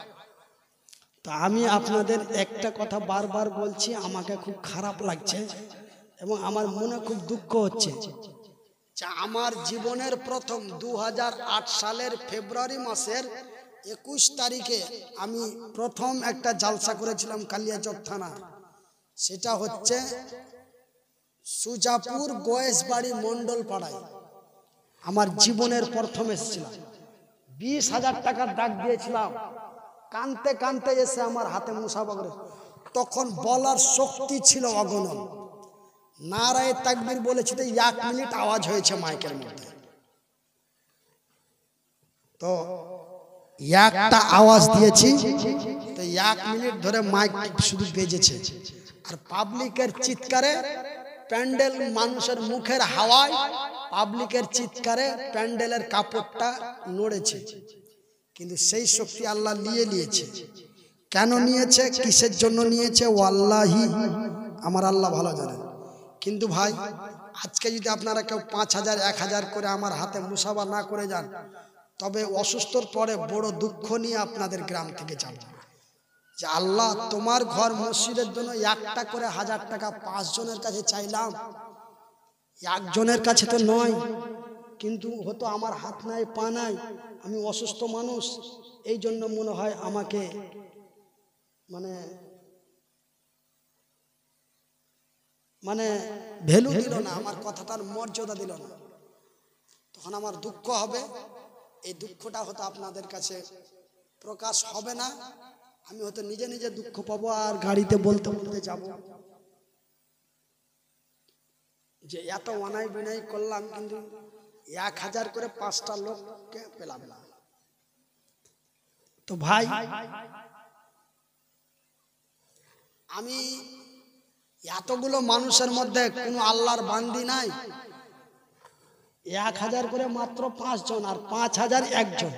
তা আমি আপনাদের একটা কথা বারবার বলছি, আমাকে খুব খারাপ লাগছে এবং আমার মনে খুব দুঃখ হচ্ছে। যে আমার জীবনের প্রথম দু হাজার আট সালের ফেব্রুয়ারি মাসের একুশ তারিখে আমি প্রথম একটা জালসা করেছিলাম কালিয়াচক থানা সেটা হচ্ছে সুজাপুর গোয়েসবাড়ি মন্ডল পাড়ায় আমার জীবনের প্রথম এসেছিলাম। বিশ হাজার টাকার ডাক দিয়েছিলাম। কানতে কানতে এসে আমার হাতে মুসাফা করে তখন বলার শক্তি ছিল অগণন। নারায় তাকবির বলেছি তো এক মিনিট আওয়াজ হয়েছে মাইকের মধ্যে। তো একটা আওয়াজ দিয়েছি, তো এক মিনিট ধরে মাইক শুধু বেজেছে। আর পাবলিকের চিৎকারে প্যান্ডেল মানুষের মুখের হাওয়ায় পাবলিকের চিৎকারে প্যান্ডেলের কাপড়টা নড়েছে। কিন্তু সেই শক্তি আল্লাহ নিয়ে নিয়েছে। কেন নিয়েছে? কিসের জন্য নিয়েছে? ও আল্লাহি আমার আল্লাহ ভালো জানেন। কিন্তু ভাই, আজকে যদি আপনারা কেউ পাঁচ হাজার, এক হাজার করে আমার হাতে মুসাফা না করে যান, তবে অসুস্থর পরে বড় দুঃখ নিয়ে আপনাদের গ্রাম থেকে যাব। যে আল্লাহ তোমার ঘর মসজিদের জন্য একটা করে হাজার টাকা পাঁচ জনের কাছে চাইলাম। একজনের কাছে তো নয়, কিন্তু হতো আমার হাত নাই, পা নাই, আমি অসুস্থ মানুষ, এই জন্য মনে হয় আমাকে মানে মানে ভ্যালু দিল না, আমার কথাটার মর্যাদা দিল না। তখন আমার দুঃখ হবে, এই দুঃখটা হয়তো আপনাদের কাছে প্রকাশ হবে না। আমি হয়তো নিজে নিজে দুঃখ পাবো আর গাড়িতে বলতে বলতে যাব। যে এত অনাই বিনাই করলাম, কিন্তু এক হাজার করে পাঁচটা লোককে পেলাম না। তো ভাই, আমি এতগুলো মানুষের মধ্যে কোনো আল্লাহর বান্দি নাই। এক হাজার করে মাত্র পাঁচজন আর পাঁচ হাজার একজন।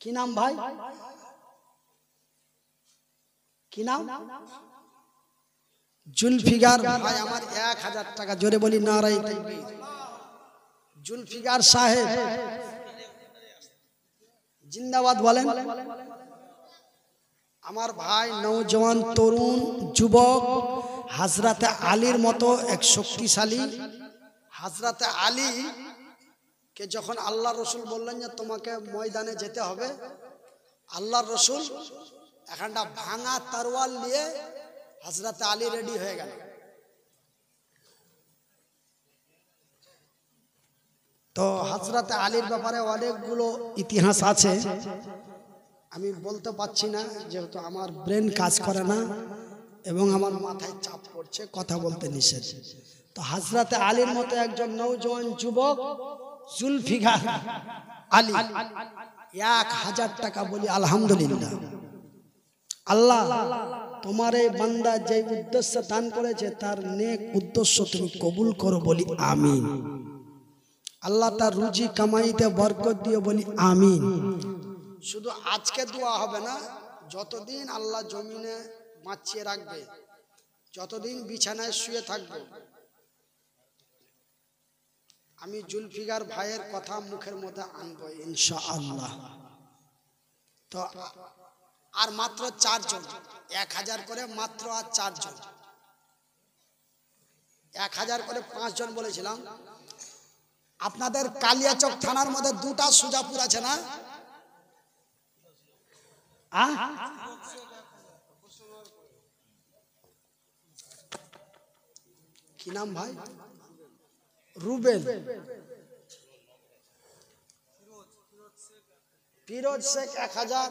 কি নাম ভাই? কি নাম? জুলফিগার ভাই, আমার এক হাজার টাকা, জোরে বলি নারাই জুলফিগার সাহেব, জিন্দাবাদ বলেন। আমার ভাই নৌজওয়ান তরুণ যুবক, হাজরাতে আলীর মতো এক শক্তিশালী। হাজরাতে আলী কে যখন আল্লাহ রসুল বললেন যে তোমাকে ময়দানে যেতে হবে, আল্লাহর রসুল এখানটা ভাঙা তারওয়াল নিয়ে হাজরাতে আলী রেডি হয়ে গেল। তো হাজরাতে আলীর ব্যাপারে অনেকগুলো ইতিহাস আছে। আমি বলতে পারছি না, যেহেতু আমার ব্রেন কাজ করে না এবং আমার মাথায় চাপ পড়ছে, কথা বলতে নিষেধ। তো হাজরাতে আলীর মতো একজন নৌজওয়ান যুবক, জুলফিকার আলী, এক হাজার টাকা বলি, আলহামদুলিল্লাহ। আল্লাহ তোমার এই বান্দা যে উদ্দেশ্য দান করেছে, তার নেক উদ্দেশ্য তুমি কবুল করো বলি আমিন। আল্লাহ তার রুজি কামাইতে বরকত দিয়ে বলি আমিন। শুধু আজকে দোয়া হবে না, যতদিন আল্লাহ জমিনে বাঁচিয়ে রাখবে, যতদিন বিছানায় শুয়ে থাকবে, আমি জুলফিগার ভাইয়ের কথা মুখের মধ্যে আনব ইনশা আল্লাহ তো আর মাত্র চারজন। এক হাজার করে মাত্র আর চারজন। এক হাজার করে পাঁচজন বলেছিলাম। আপনাদের কালিয়াচক থানার মধ্যে দুটা সুজাপুর আছে না? কি নাম ভাই? রুবেল। ফিরোজ শেখ এক হাজার।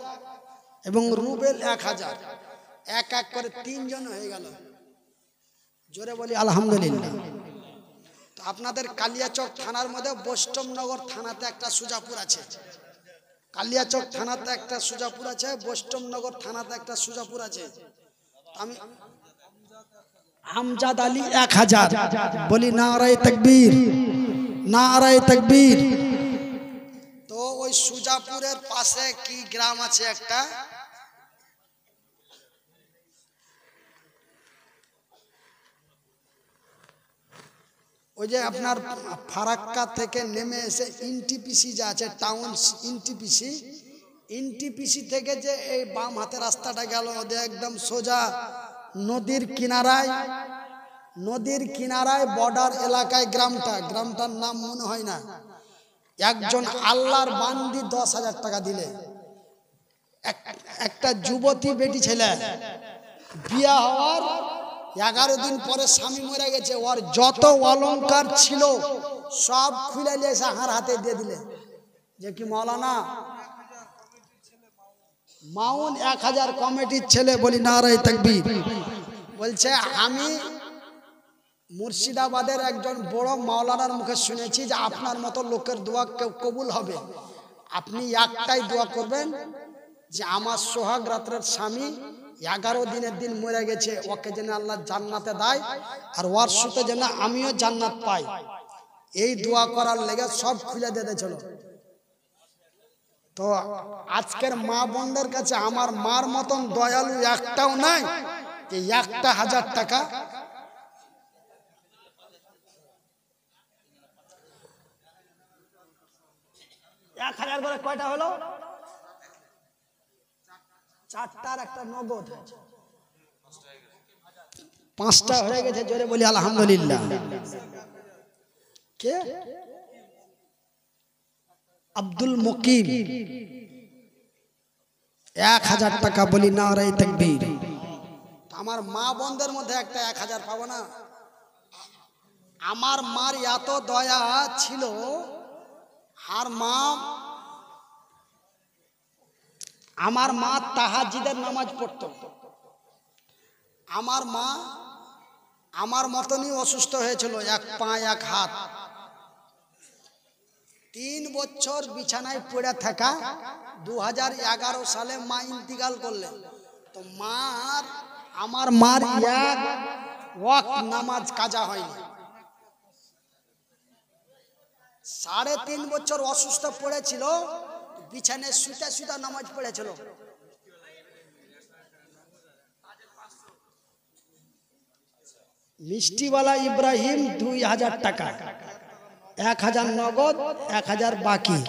এবং রুবেল এক হাজার। এক এক করে তিনজন হয়ে গেল। জোরে বলি, আলহামদুলিল্লাহ। তো আপনাদের কালিয়াচক থানার মধ্যে বৈষ্ণবনগর থানাতে একটা সুজাপুর আছে। কালিয়াচক থানাতে একটা সুজাপুর আছে, বৈষ্ণবনগর থানাতে একটা সুজাপুর আছে। আমি আমজাদ আলী এক হাজার। বলি, নারায় তকবীর নারায় তকবীর। তো ওই সুজাপুরের পাশে কি গ্রাম আছে একটা? ওই যে আপনার ফারাক্কা থেকে নেমে এসে ইনটিপিসি যা আছে টাউন ইনটিপিসি ইনটিপিসি থেকে যে এই বাম হাতে রাস্তাটা গেল ওদের একদম সোজা নদীর কিনারায় নদীর কিনারায় বর্ডার এলাকায় গ্রামটা, গ্রামটার নাম মনে হয় না। একজন আল্লাহর বান্দি দশ হাজার টাকা দিলে। এক- একটা যুবতী বেটি ছেলে, বিয়া হওয়ার এগারো দিন পরে স্বামী মরে গেছে, ওর যত অলঙ্কার ছিল, সব খুলে নিয়ে এসে হার হাতে দিয়ে দিলে। যে কি মৌলানা? মাউন এক হাজার কমিটির ছেলে বলি নারাই তাকবীর। বলছে, আমি মুর্শিদাবাদের একজন বড় মাওলানার মুখে শুনেছি যে আপনার মতো লোকের দোয়া কেউ কবুল হবে। আপনি একটাই দোয়া করবেন যে আমার সোহাগ রাত্রের স্বামী এগারো দিনের দিন মরে গেছে, ওকে যেন আল্লাহ জান্নাতে দেয়, আর ওর সুতে যেন আমিও জান্নাত পাই। এই দোয়া করার লেগে সব খুলে দিয়ে দিয়েছিল। তো আজকের মা বোনদের কাছে আমার মার মতন দয়ালু একটাও নাই যে একটা হাজার টাকা। এক হাজার করে কয়টা হলো? চারটার একটা নগদ। পাঁচটা হয়ে গেছে, জোরে বলি আলহামদুলিল্লাহ। কে? আব্দুল মকিম। এক হাজার টাকা বলি না রে তকবীর। আমার মা বোনদের মধ্যে একটা এক হাজার পাবো না? আমার মার এত দয়া ছিল, আর মা আমার মা তাহাজিদের নামাজ পড়তো। আমার মা আমার মতনই অসুস্থ হয়েছিল, এক পা, এক হাত। তিন বছর বিছানায় পড়ে থাকা দু হাজার এগারো সালে মা ইন্তিকাল করলেন। তো মার, আমার মার এক নামাজ কাজা হয়নি। সাড়ে তিন বছর অসুস্থ পড়েছিল বিছানায় সুতা সুতা নামাজ পড়েছিল। মিষ্টিওয়ালা ইব্রাহিম দুই হাজার টাকা, এক হাজার নগদ, এক হাজার বাকি।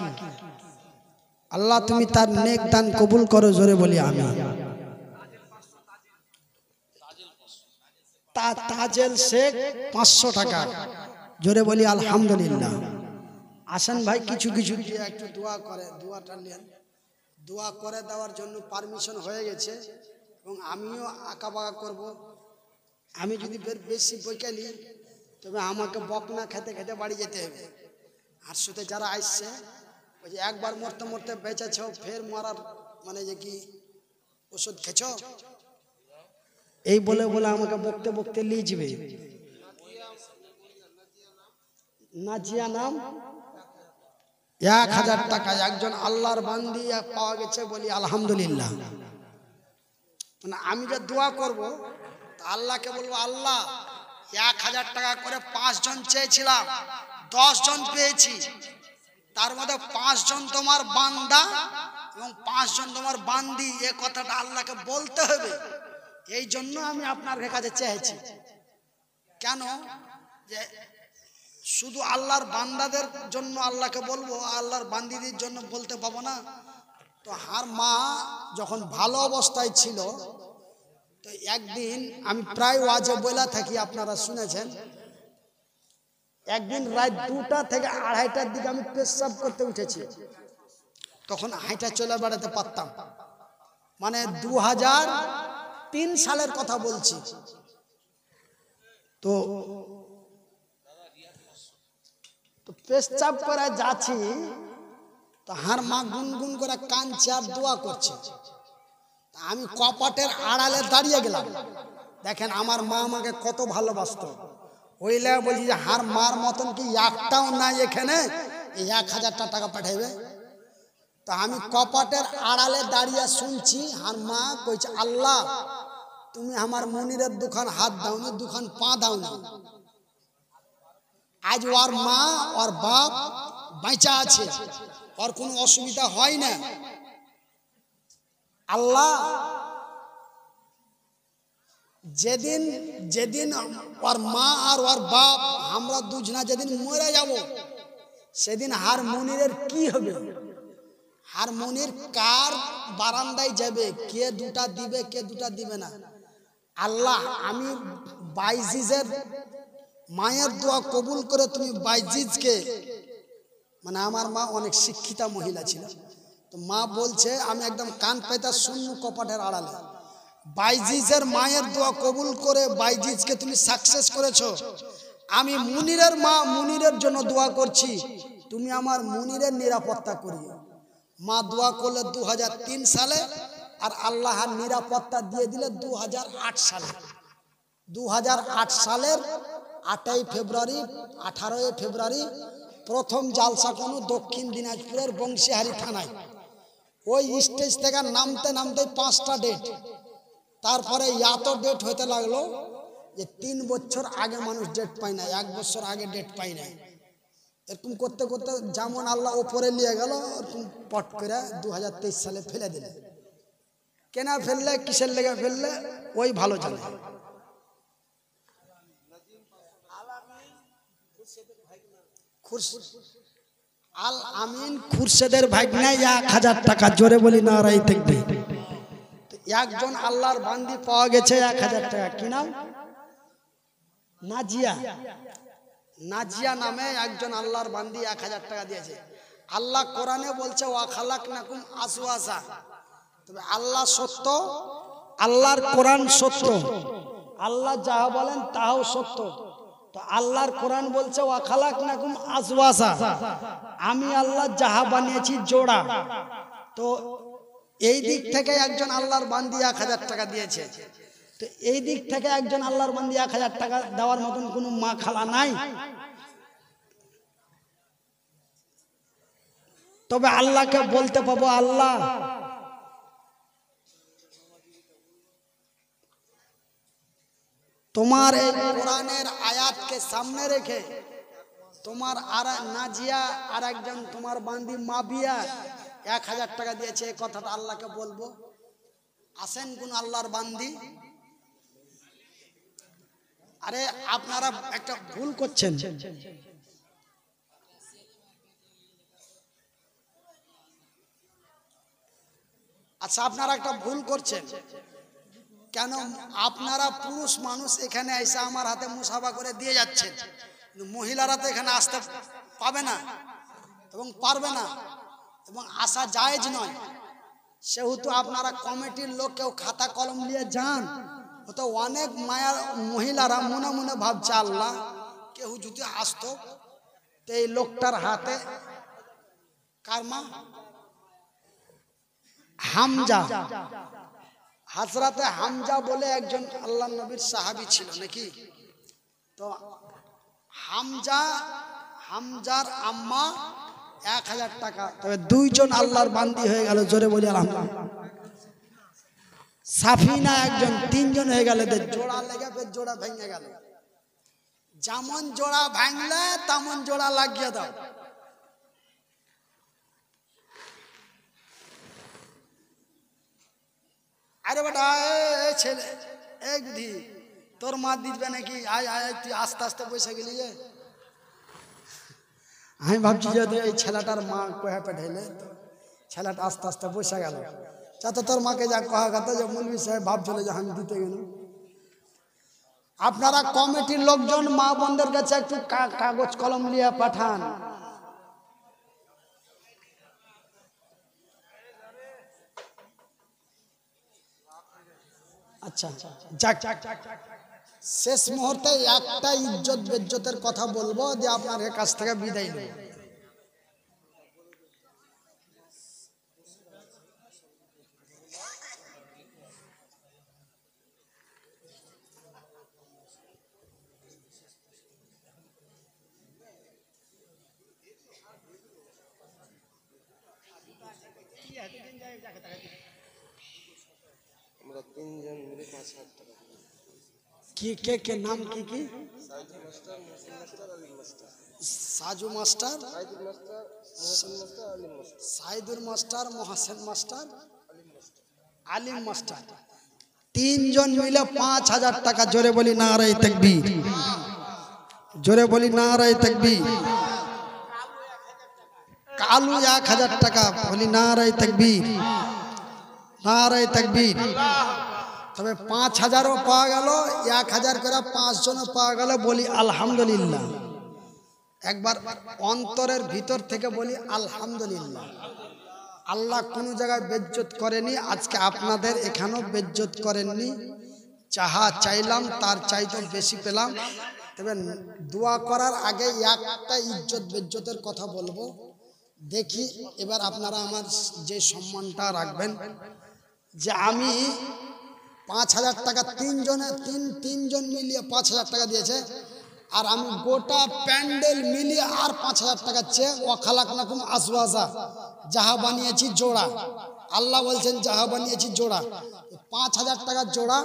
আল্লাহ, তুমি তার নেক দান কবুল করো, জোরে বলি আমি তাজেল শেখ পাঁচশো টাকা, জোরে বলি আলহামদুলিল্লাহ। আসেন ভাই কিছু কিছু। একটু দোয়া করে দোয়াটা নেন। দোয়া করে দেওয়ার জন্য পারমিশন হয়ে গেছে এবং আমিও আঁকা বাঁকা করব। আমি যদি বেশি বইকে নিই তবে আমাকে বকনা খেতে খেতে বাড়ি যেতে হবে। আর সাথে যারা আসছে ওই যে একবার মরতে মরতে বেঁচেছ ফের মরার মানে যে কি ওষুধ খেছ এই বলে বলে আমাকে বকতে বকতে নিয়ে যাবে। নাজিয়া নাম? এক হাজার টাকা একজন আল্লাহর বান্দি পাওয়া গেছে বলি, আলহামদুলিল্লাহ। মানে আমি যে দোয়া করব আল্লাহকে বলব, আল্লাহ, এক হাজার টাকা করে পাঁচজন চেয়েছিলাম, দশ জন পেয়েছি। তার মধ্যে পাঁচজন তোমার বান্দা এবং পাঁচজন তোমার বান্দি, এ কথাটা আল্লাহকে বলতে হবে। এই জন্য আমি আপনার কাছে চেয়েছি। কেন? যে শুধু আল্লাহর বান্দাদের জন্য আল্লাহকে বলব, আল্লাহর বান্দিদের জন্য বলতে পাবো না। তো আর মা যখন ভালো অবস্থায় ছিল, তো একদিন আমি প্রায় ওয়াজে বলা থাকি, আপনারা শুনেছেন। একদিন রাত দুটা থেকে আড়াইটার দিকে আমি পেশাব করতে উঠেছি। তখন হাইটা চলে বেড়াতে পারতাম। মানে দু হাজার তিন সালের কথা বলছি। তো পেশাব করে যাচ্ছি, তো হার মা গুনগুন করে কাঁদছে আর দোয়া করছে। আমি কপাটের আড়ালে দাঁড়িয়ে গেলাম। দেখেন আমার মা আমাকে কত ভালোবাসত। ওইলে বলছি যে, হার মার মতন কি একটাও নাই এখানে? এক হাজারটা টাকা পাঠাইবে? তা আমি কপাটের আড়ালে দাঁড়িয়ে শুনছি আর মা কইছে, আল্লাহ, তুমি আমার মনিরের দোকান হাত দাও না দোকান পা দাওনি আজ ওর মা, ওর বাপ বাঁচা আছে, ওর কোনো অসুবিধা হয় না। আল্লাহ যেদিন যেদিন ওর মা আর ওর বাপ, আমরা দুজনা যেদিন মরে যাব, সেদিন হারমোনিরের কি হবে? হারমোনির কার বারান্দায় যাবে? কে দুটা দিবে, কে দুটা দিবে না? আল্লাহ, আমি বাইজিজের মায়ের দোয়া কবুল করে তুমি বাইজিজকে মানে আমার মা অনেক শিক্ষিতা মহিলা ছিল। তো মা বলছে, আমি একদম কান পেতা শূন্য কপাটের আড়ালে। বাইজিজের মায়ের দোয়া কবুল করে বাইজিজকে তুমি সাকসেস করেছ। আমি মুনিরের মা, মুনিরের জন্য দোয়া করছি, তুমি আমার মুনিরের নিরাপত্তা করিও। মা দোয়া করলে দু হাজার তিন সালে, আর আল্লাহর নিরাপত্তা দিয়ে দিলে দু হাজার আট সালে। দু হাজার আট সালের আটই ফেব্রুয়ারি, আঠারোই ফেব্রুয়ারি, প্রথম জালসা কোনো দক্ষিণ দিনাজপুরের বংশীহারি থানায়। ওই স্টেজ থেকে নামতে নামতে পাঁচটা ডেট তারপরে এত ডেট হতে লাগল যে তিন বছর আগে মানুষ ডেট পায় না এক বছর আগে ডেট পায় না এরকম করতে করতে যেমন আল্লাহ ওপরে নিয়ে গেল, এরকম পট করে দু হাজার তেইশ সালে ফেলে দিলে। কেনা ফেললে, কিসের লেগে ফেললে? ওই ভালো জানে। আল আমিন খুরশেদের ভাগনা এক হাজার টাকা, জোরে বলি না রাই থাকবে একজন আল্লাহর বান্দি পাওয়া গেছে এক হাজার টাকা। কি নাম? নাজিয়া। নাজিয়া নামে একজন আল্লাহর বান্দি এক হাজার টাকা দিয়েছে। আল্লাহ কোরআনে বলছে, ওয়া খালাক নাকুম আসুয়াসা তবে আল্লাহ সত্য, আল্লাহর কোরআন সত্য। আল্লাহ যাহা বলেন তাহাও সত্য। তো আল্লাহর কোরআন বলছে, ওয়া খালাক নাকুম আসওয়াসা আমি আল্লাহ যাহা বানিয়েছি জোড়া। তো এই দিক থেকে একজন আল্লাহর বান্দি এক হাজার টাকা দিয়েছে। তো এই দিক থেকে একজন আল্লাহর বান্দি এক হাজার টাকা দেওয়ার মতন কোনো মা খালা নাই। তবে আল্লাহকে বলতে পাবো, আল্লাহ তোমার এই কোরআনের আয়াতকে সামনে রেখে তোমার আর নাজিয়া আর একজন তোমার বান্দি মাবিয়া এক হাজার টাকা দিয়েছে, এই কথাটা আল্লাহকে বলব। আসেন কোন আল্লাহর বান্দি? আরে, আপনারা একটা ভুল করছেন। আচ্ছা আপনারা একটা ভুল করছেন। কেন আপনারা পুরুষ মানুষ এখানে এসে আমার হাতে মুসাফা করে দিয়ে কিন্তু মহিলারা তো এখানে আসতে পাবে না এবং পারবে না এবং আসা জায়েজ নয়। সেহেতু আপনারা কমিটির লোক কেউ খাতা কলম নিয়ে যান। তো অনেক মায়ার মহিলারা মনে মনে ভাবছে, আল্লাহ, কেউ যদি আসতো তো এই লোকটার হাতে কার মা? হামজা। হাজরাতে হামজা বলে একজন আল্লাহ নবীর সাহাবি ছিল নাকি? তো হামজা, হামজার আম্মা এক হাজার টাকা। তবে দুইজন আল্লাহর বান্দি হয়ে গেল, জোরে বলি আলহামদুলিল্লাহ। সাফিনা একজন, তিনজন হয়ে গেল জোড়া লেগে ফের জোড়া ভেঙে গেল। যেমন জোড়া ভাঙলে, তেমন জোড়া লাগিয়ে দাও। আরে বেটা এ, এ ছেলে এক বুধি তোর মা দিবে নাকি? আয় আয় তুই আস্তে আস্তে বসে গেলি যে। আমি ভাবছি যে এই ছেলেটার মা কহে পেঠাইলে। তো ছেলেটা আস্তে আস্তে বসে গেল। যাতে তোর মাকে যা কহা কথা যে মুলবি সাহেব ভাবছিল যে আমি দিতে গেল আপনারা কমিটির লোকজন মা বোনদের কাছে একটু কাগজ কলম নিয়ে পাঠান। আচ্ছা যাক, শেষ মুহূর্তে একটা ইজ্জত বেজ্জতের কথা বলব যে আপনার কাছ থেকে বিদায় নেব। কি, কে কে, নাম কি কি? Saju master. Saidur master, Mahasen master, Alim master. তিনজন মিলে পাঁচ হাজার টাকা, জোরে বলি না রাই থাকবি জোরে বলি না রাই থাকবি কালু এক হাজার টাকা, বলি না রাই থাকবি না রাই থাকবি তবে পাঁচ হাজারও পাওয়া গেল, এক হাজার করে পাঁচজনও পাওয়া গেল বলি আলহামদুলিল্লাহ। একবার অন্তরের ভিতর থেকে বলি আলহামদুলিল্লাহ। আল্লাহ কোনো জায়গায় বেজ্জত করেনি, আজকে আপনাদের এখানেও বেজ্জত করেননি। যাহা চাইলাম, তার চাইতে বেশি পেলাম। তবে দোয়া করার আগে একটা ইজ্জত বেজ্জতের কথা বলব। দেখি, এবার আপনারা আমার যে সম্মানটা রাখবেন, যে আমি পাঁচ হাজার টাকা তিনজনে, তিন, তিনজন মিলিয়ে পাঁচ হাজার টাকা দিয়েছে। আর আমি গোটা প্যান্ডেল মিলিয়ে আর পাঁচ হাজার টাকা চেয়ে অখালাক নাকুম আসবাসা যাহা বানিয়েছি জোড়া। আল্লাহ বলছেন, যাহা বানিয়েছি জোড়া। পাঁচ হাজার টাকা জোড়া,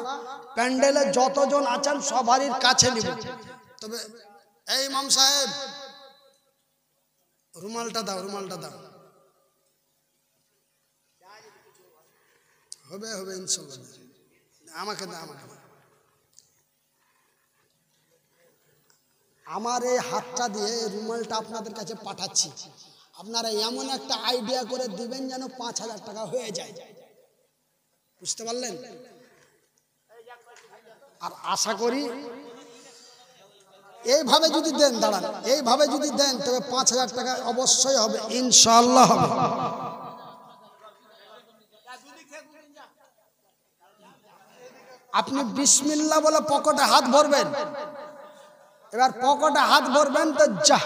প্যান্ডেলে যতজন আছেন সবারই কাছে নিব। তবে এই ইমাম সাহেব, রুমালটা দাও রুমালটা দাও। হবে হবে, ইনশাল্লাহ। আমাকে আমাকে আমার এই হাতটা দিয়ে রুমালটা আপনাদের কাছে পাঠাচ্ছি। আপনারা এমন একটা আইডিয়া করে দিবেন যেন পাঁচ হাজার টাকা হয়ে যায়। বুঝতে পারলেন? আর আশা করি এইভাবে যদি দেন, দাঁড়ান, এইভাবে যদি দেন, তবে পাঁচ হাজার টাকা অবশ্যই হবে ইনশাল্লাহ হবে। আপনি বিসমিল্লা বলে পকেটে হাত ভরবেন। এবার পকেটে হাত ভরবেন তো যা।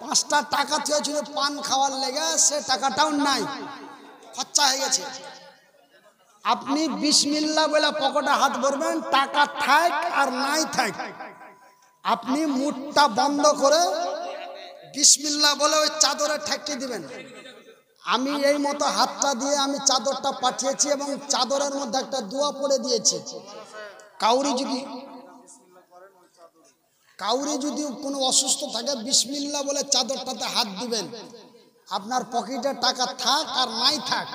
পাঁচটা টাকা চেয়েছিল, পান খাওয়ার লেগে সে টাকাটাও নাই। খরচা হয়ে গেছে। আপনি বিসমিল্লা বলে পকেটে হাত ভরবেন, টাকা থাক আর নাই থাক। আপনি মুঠটা বন্ধ করে বিসমিল্লা বলে ওই চাদরে ঠেকিয়ে দিবেন। আমি এই মতো হাতটা দিয়ে আমি চাদরটা পাঠিয়েছি এবং চাদরের মধ্যে একটা দোয়া পড়ে দিয়েছি। কাউরি যদি কাউরি যদি কোনো অসুস্থ থাকে বিসমিল্লা বলে চাদরটাতে হাত দিবেন। আপনার পকেটে টাকা থাক আর নাই থাক।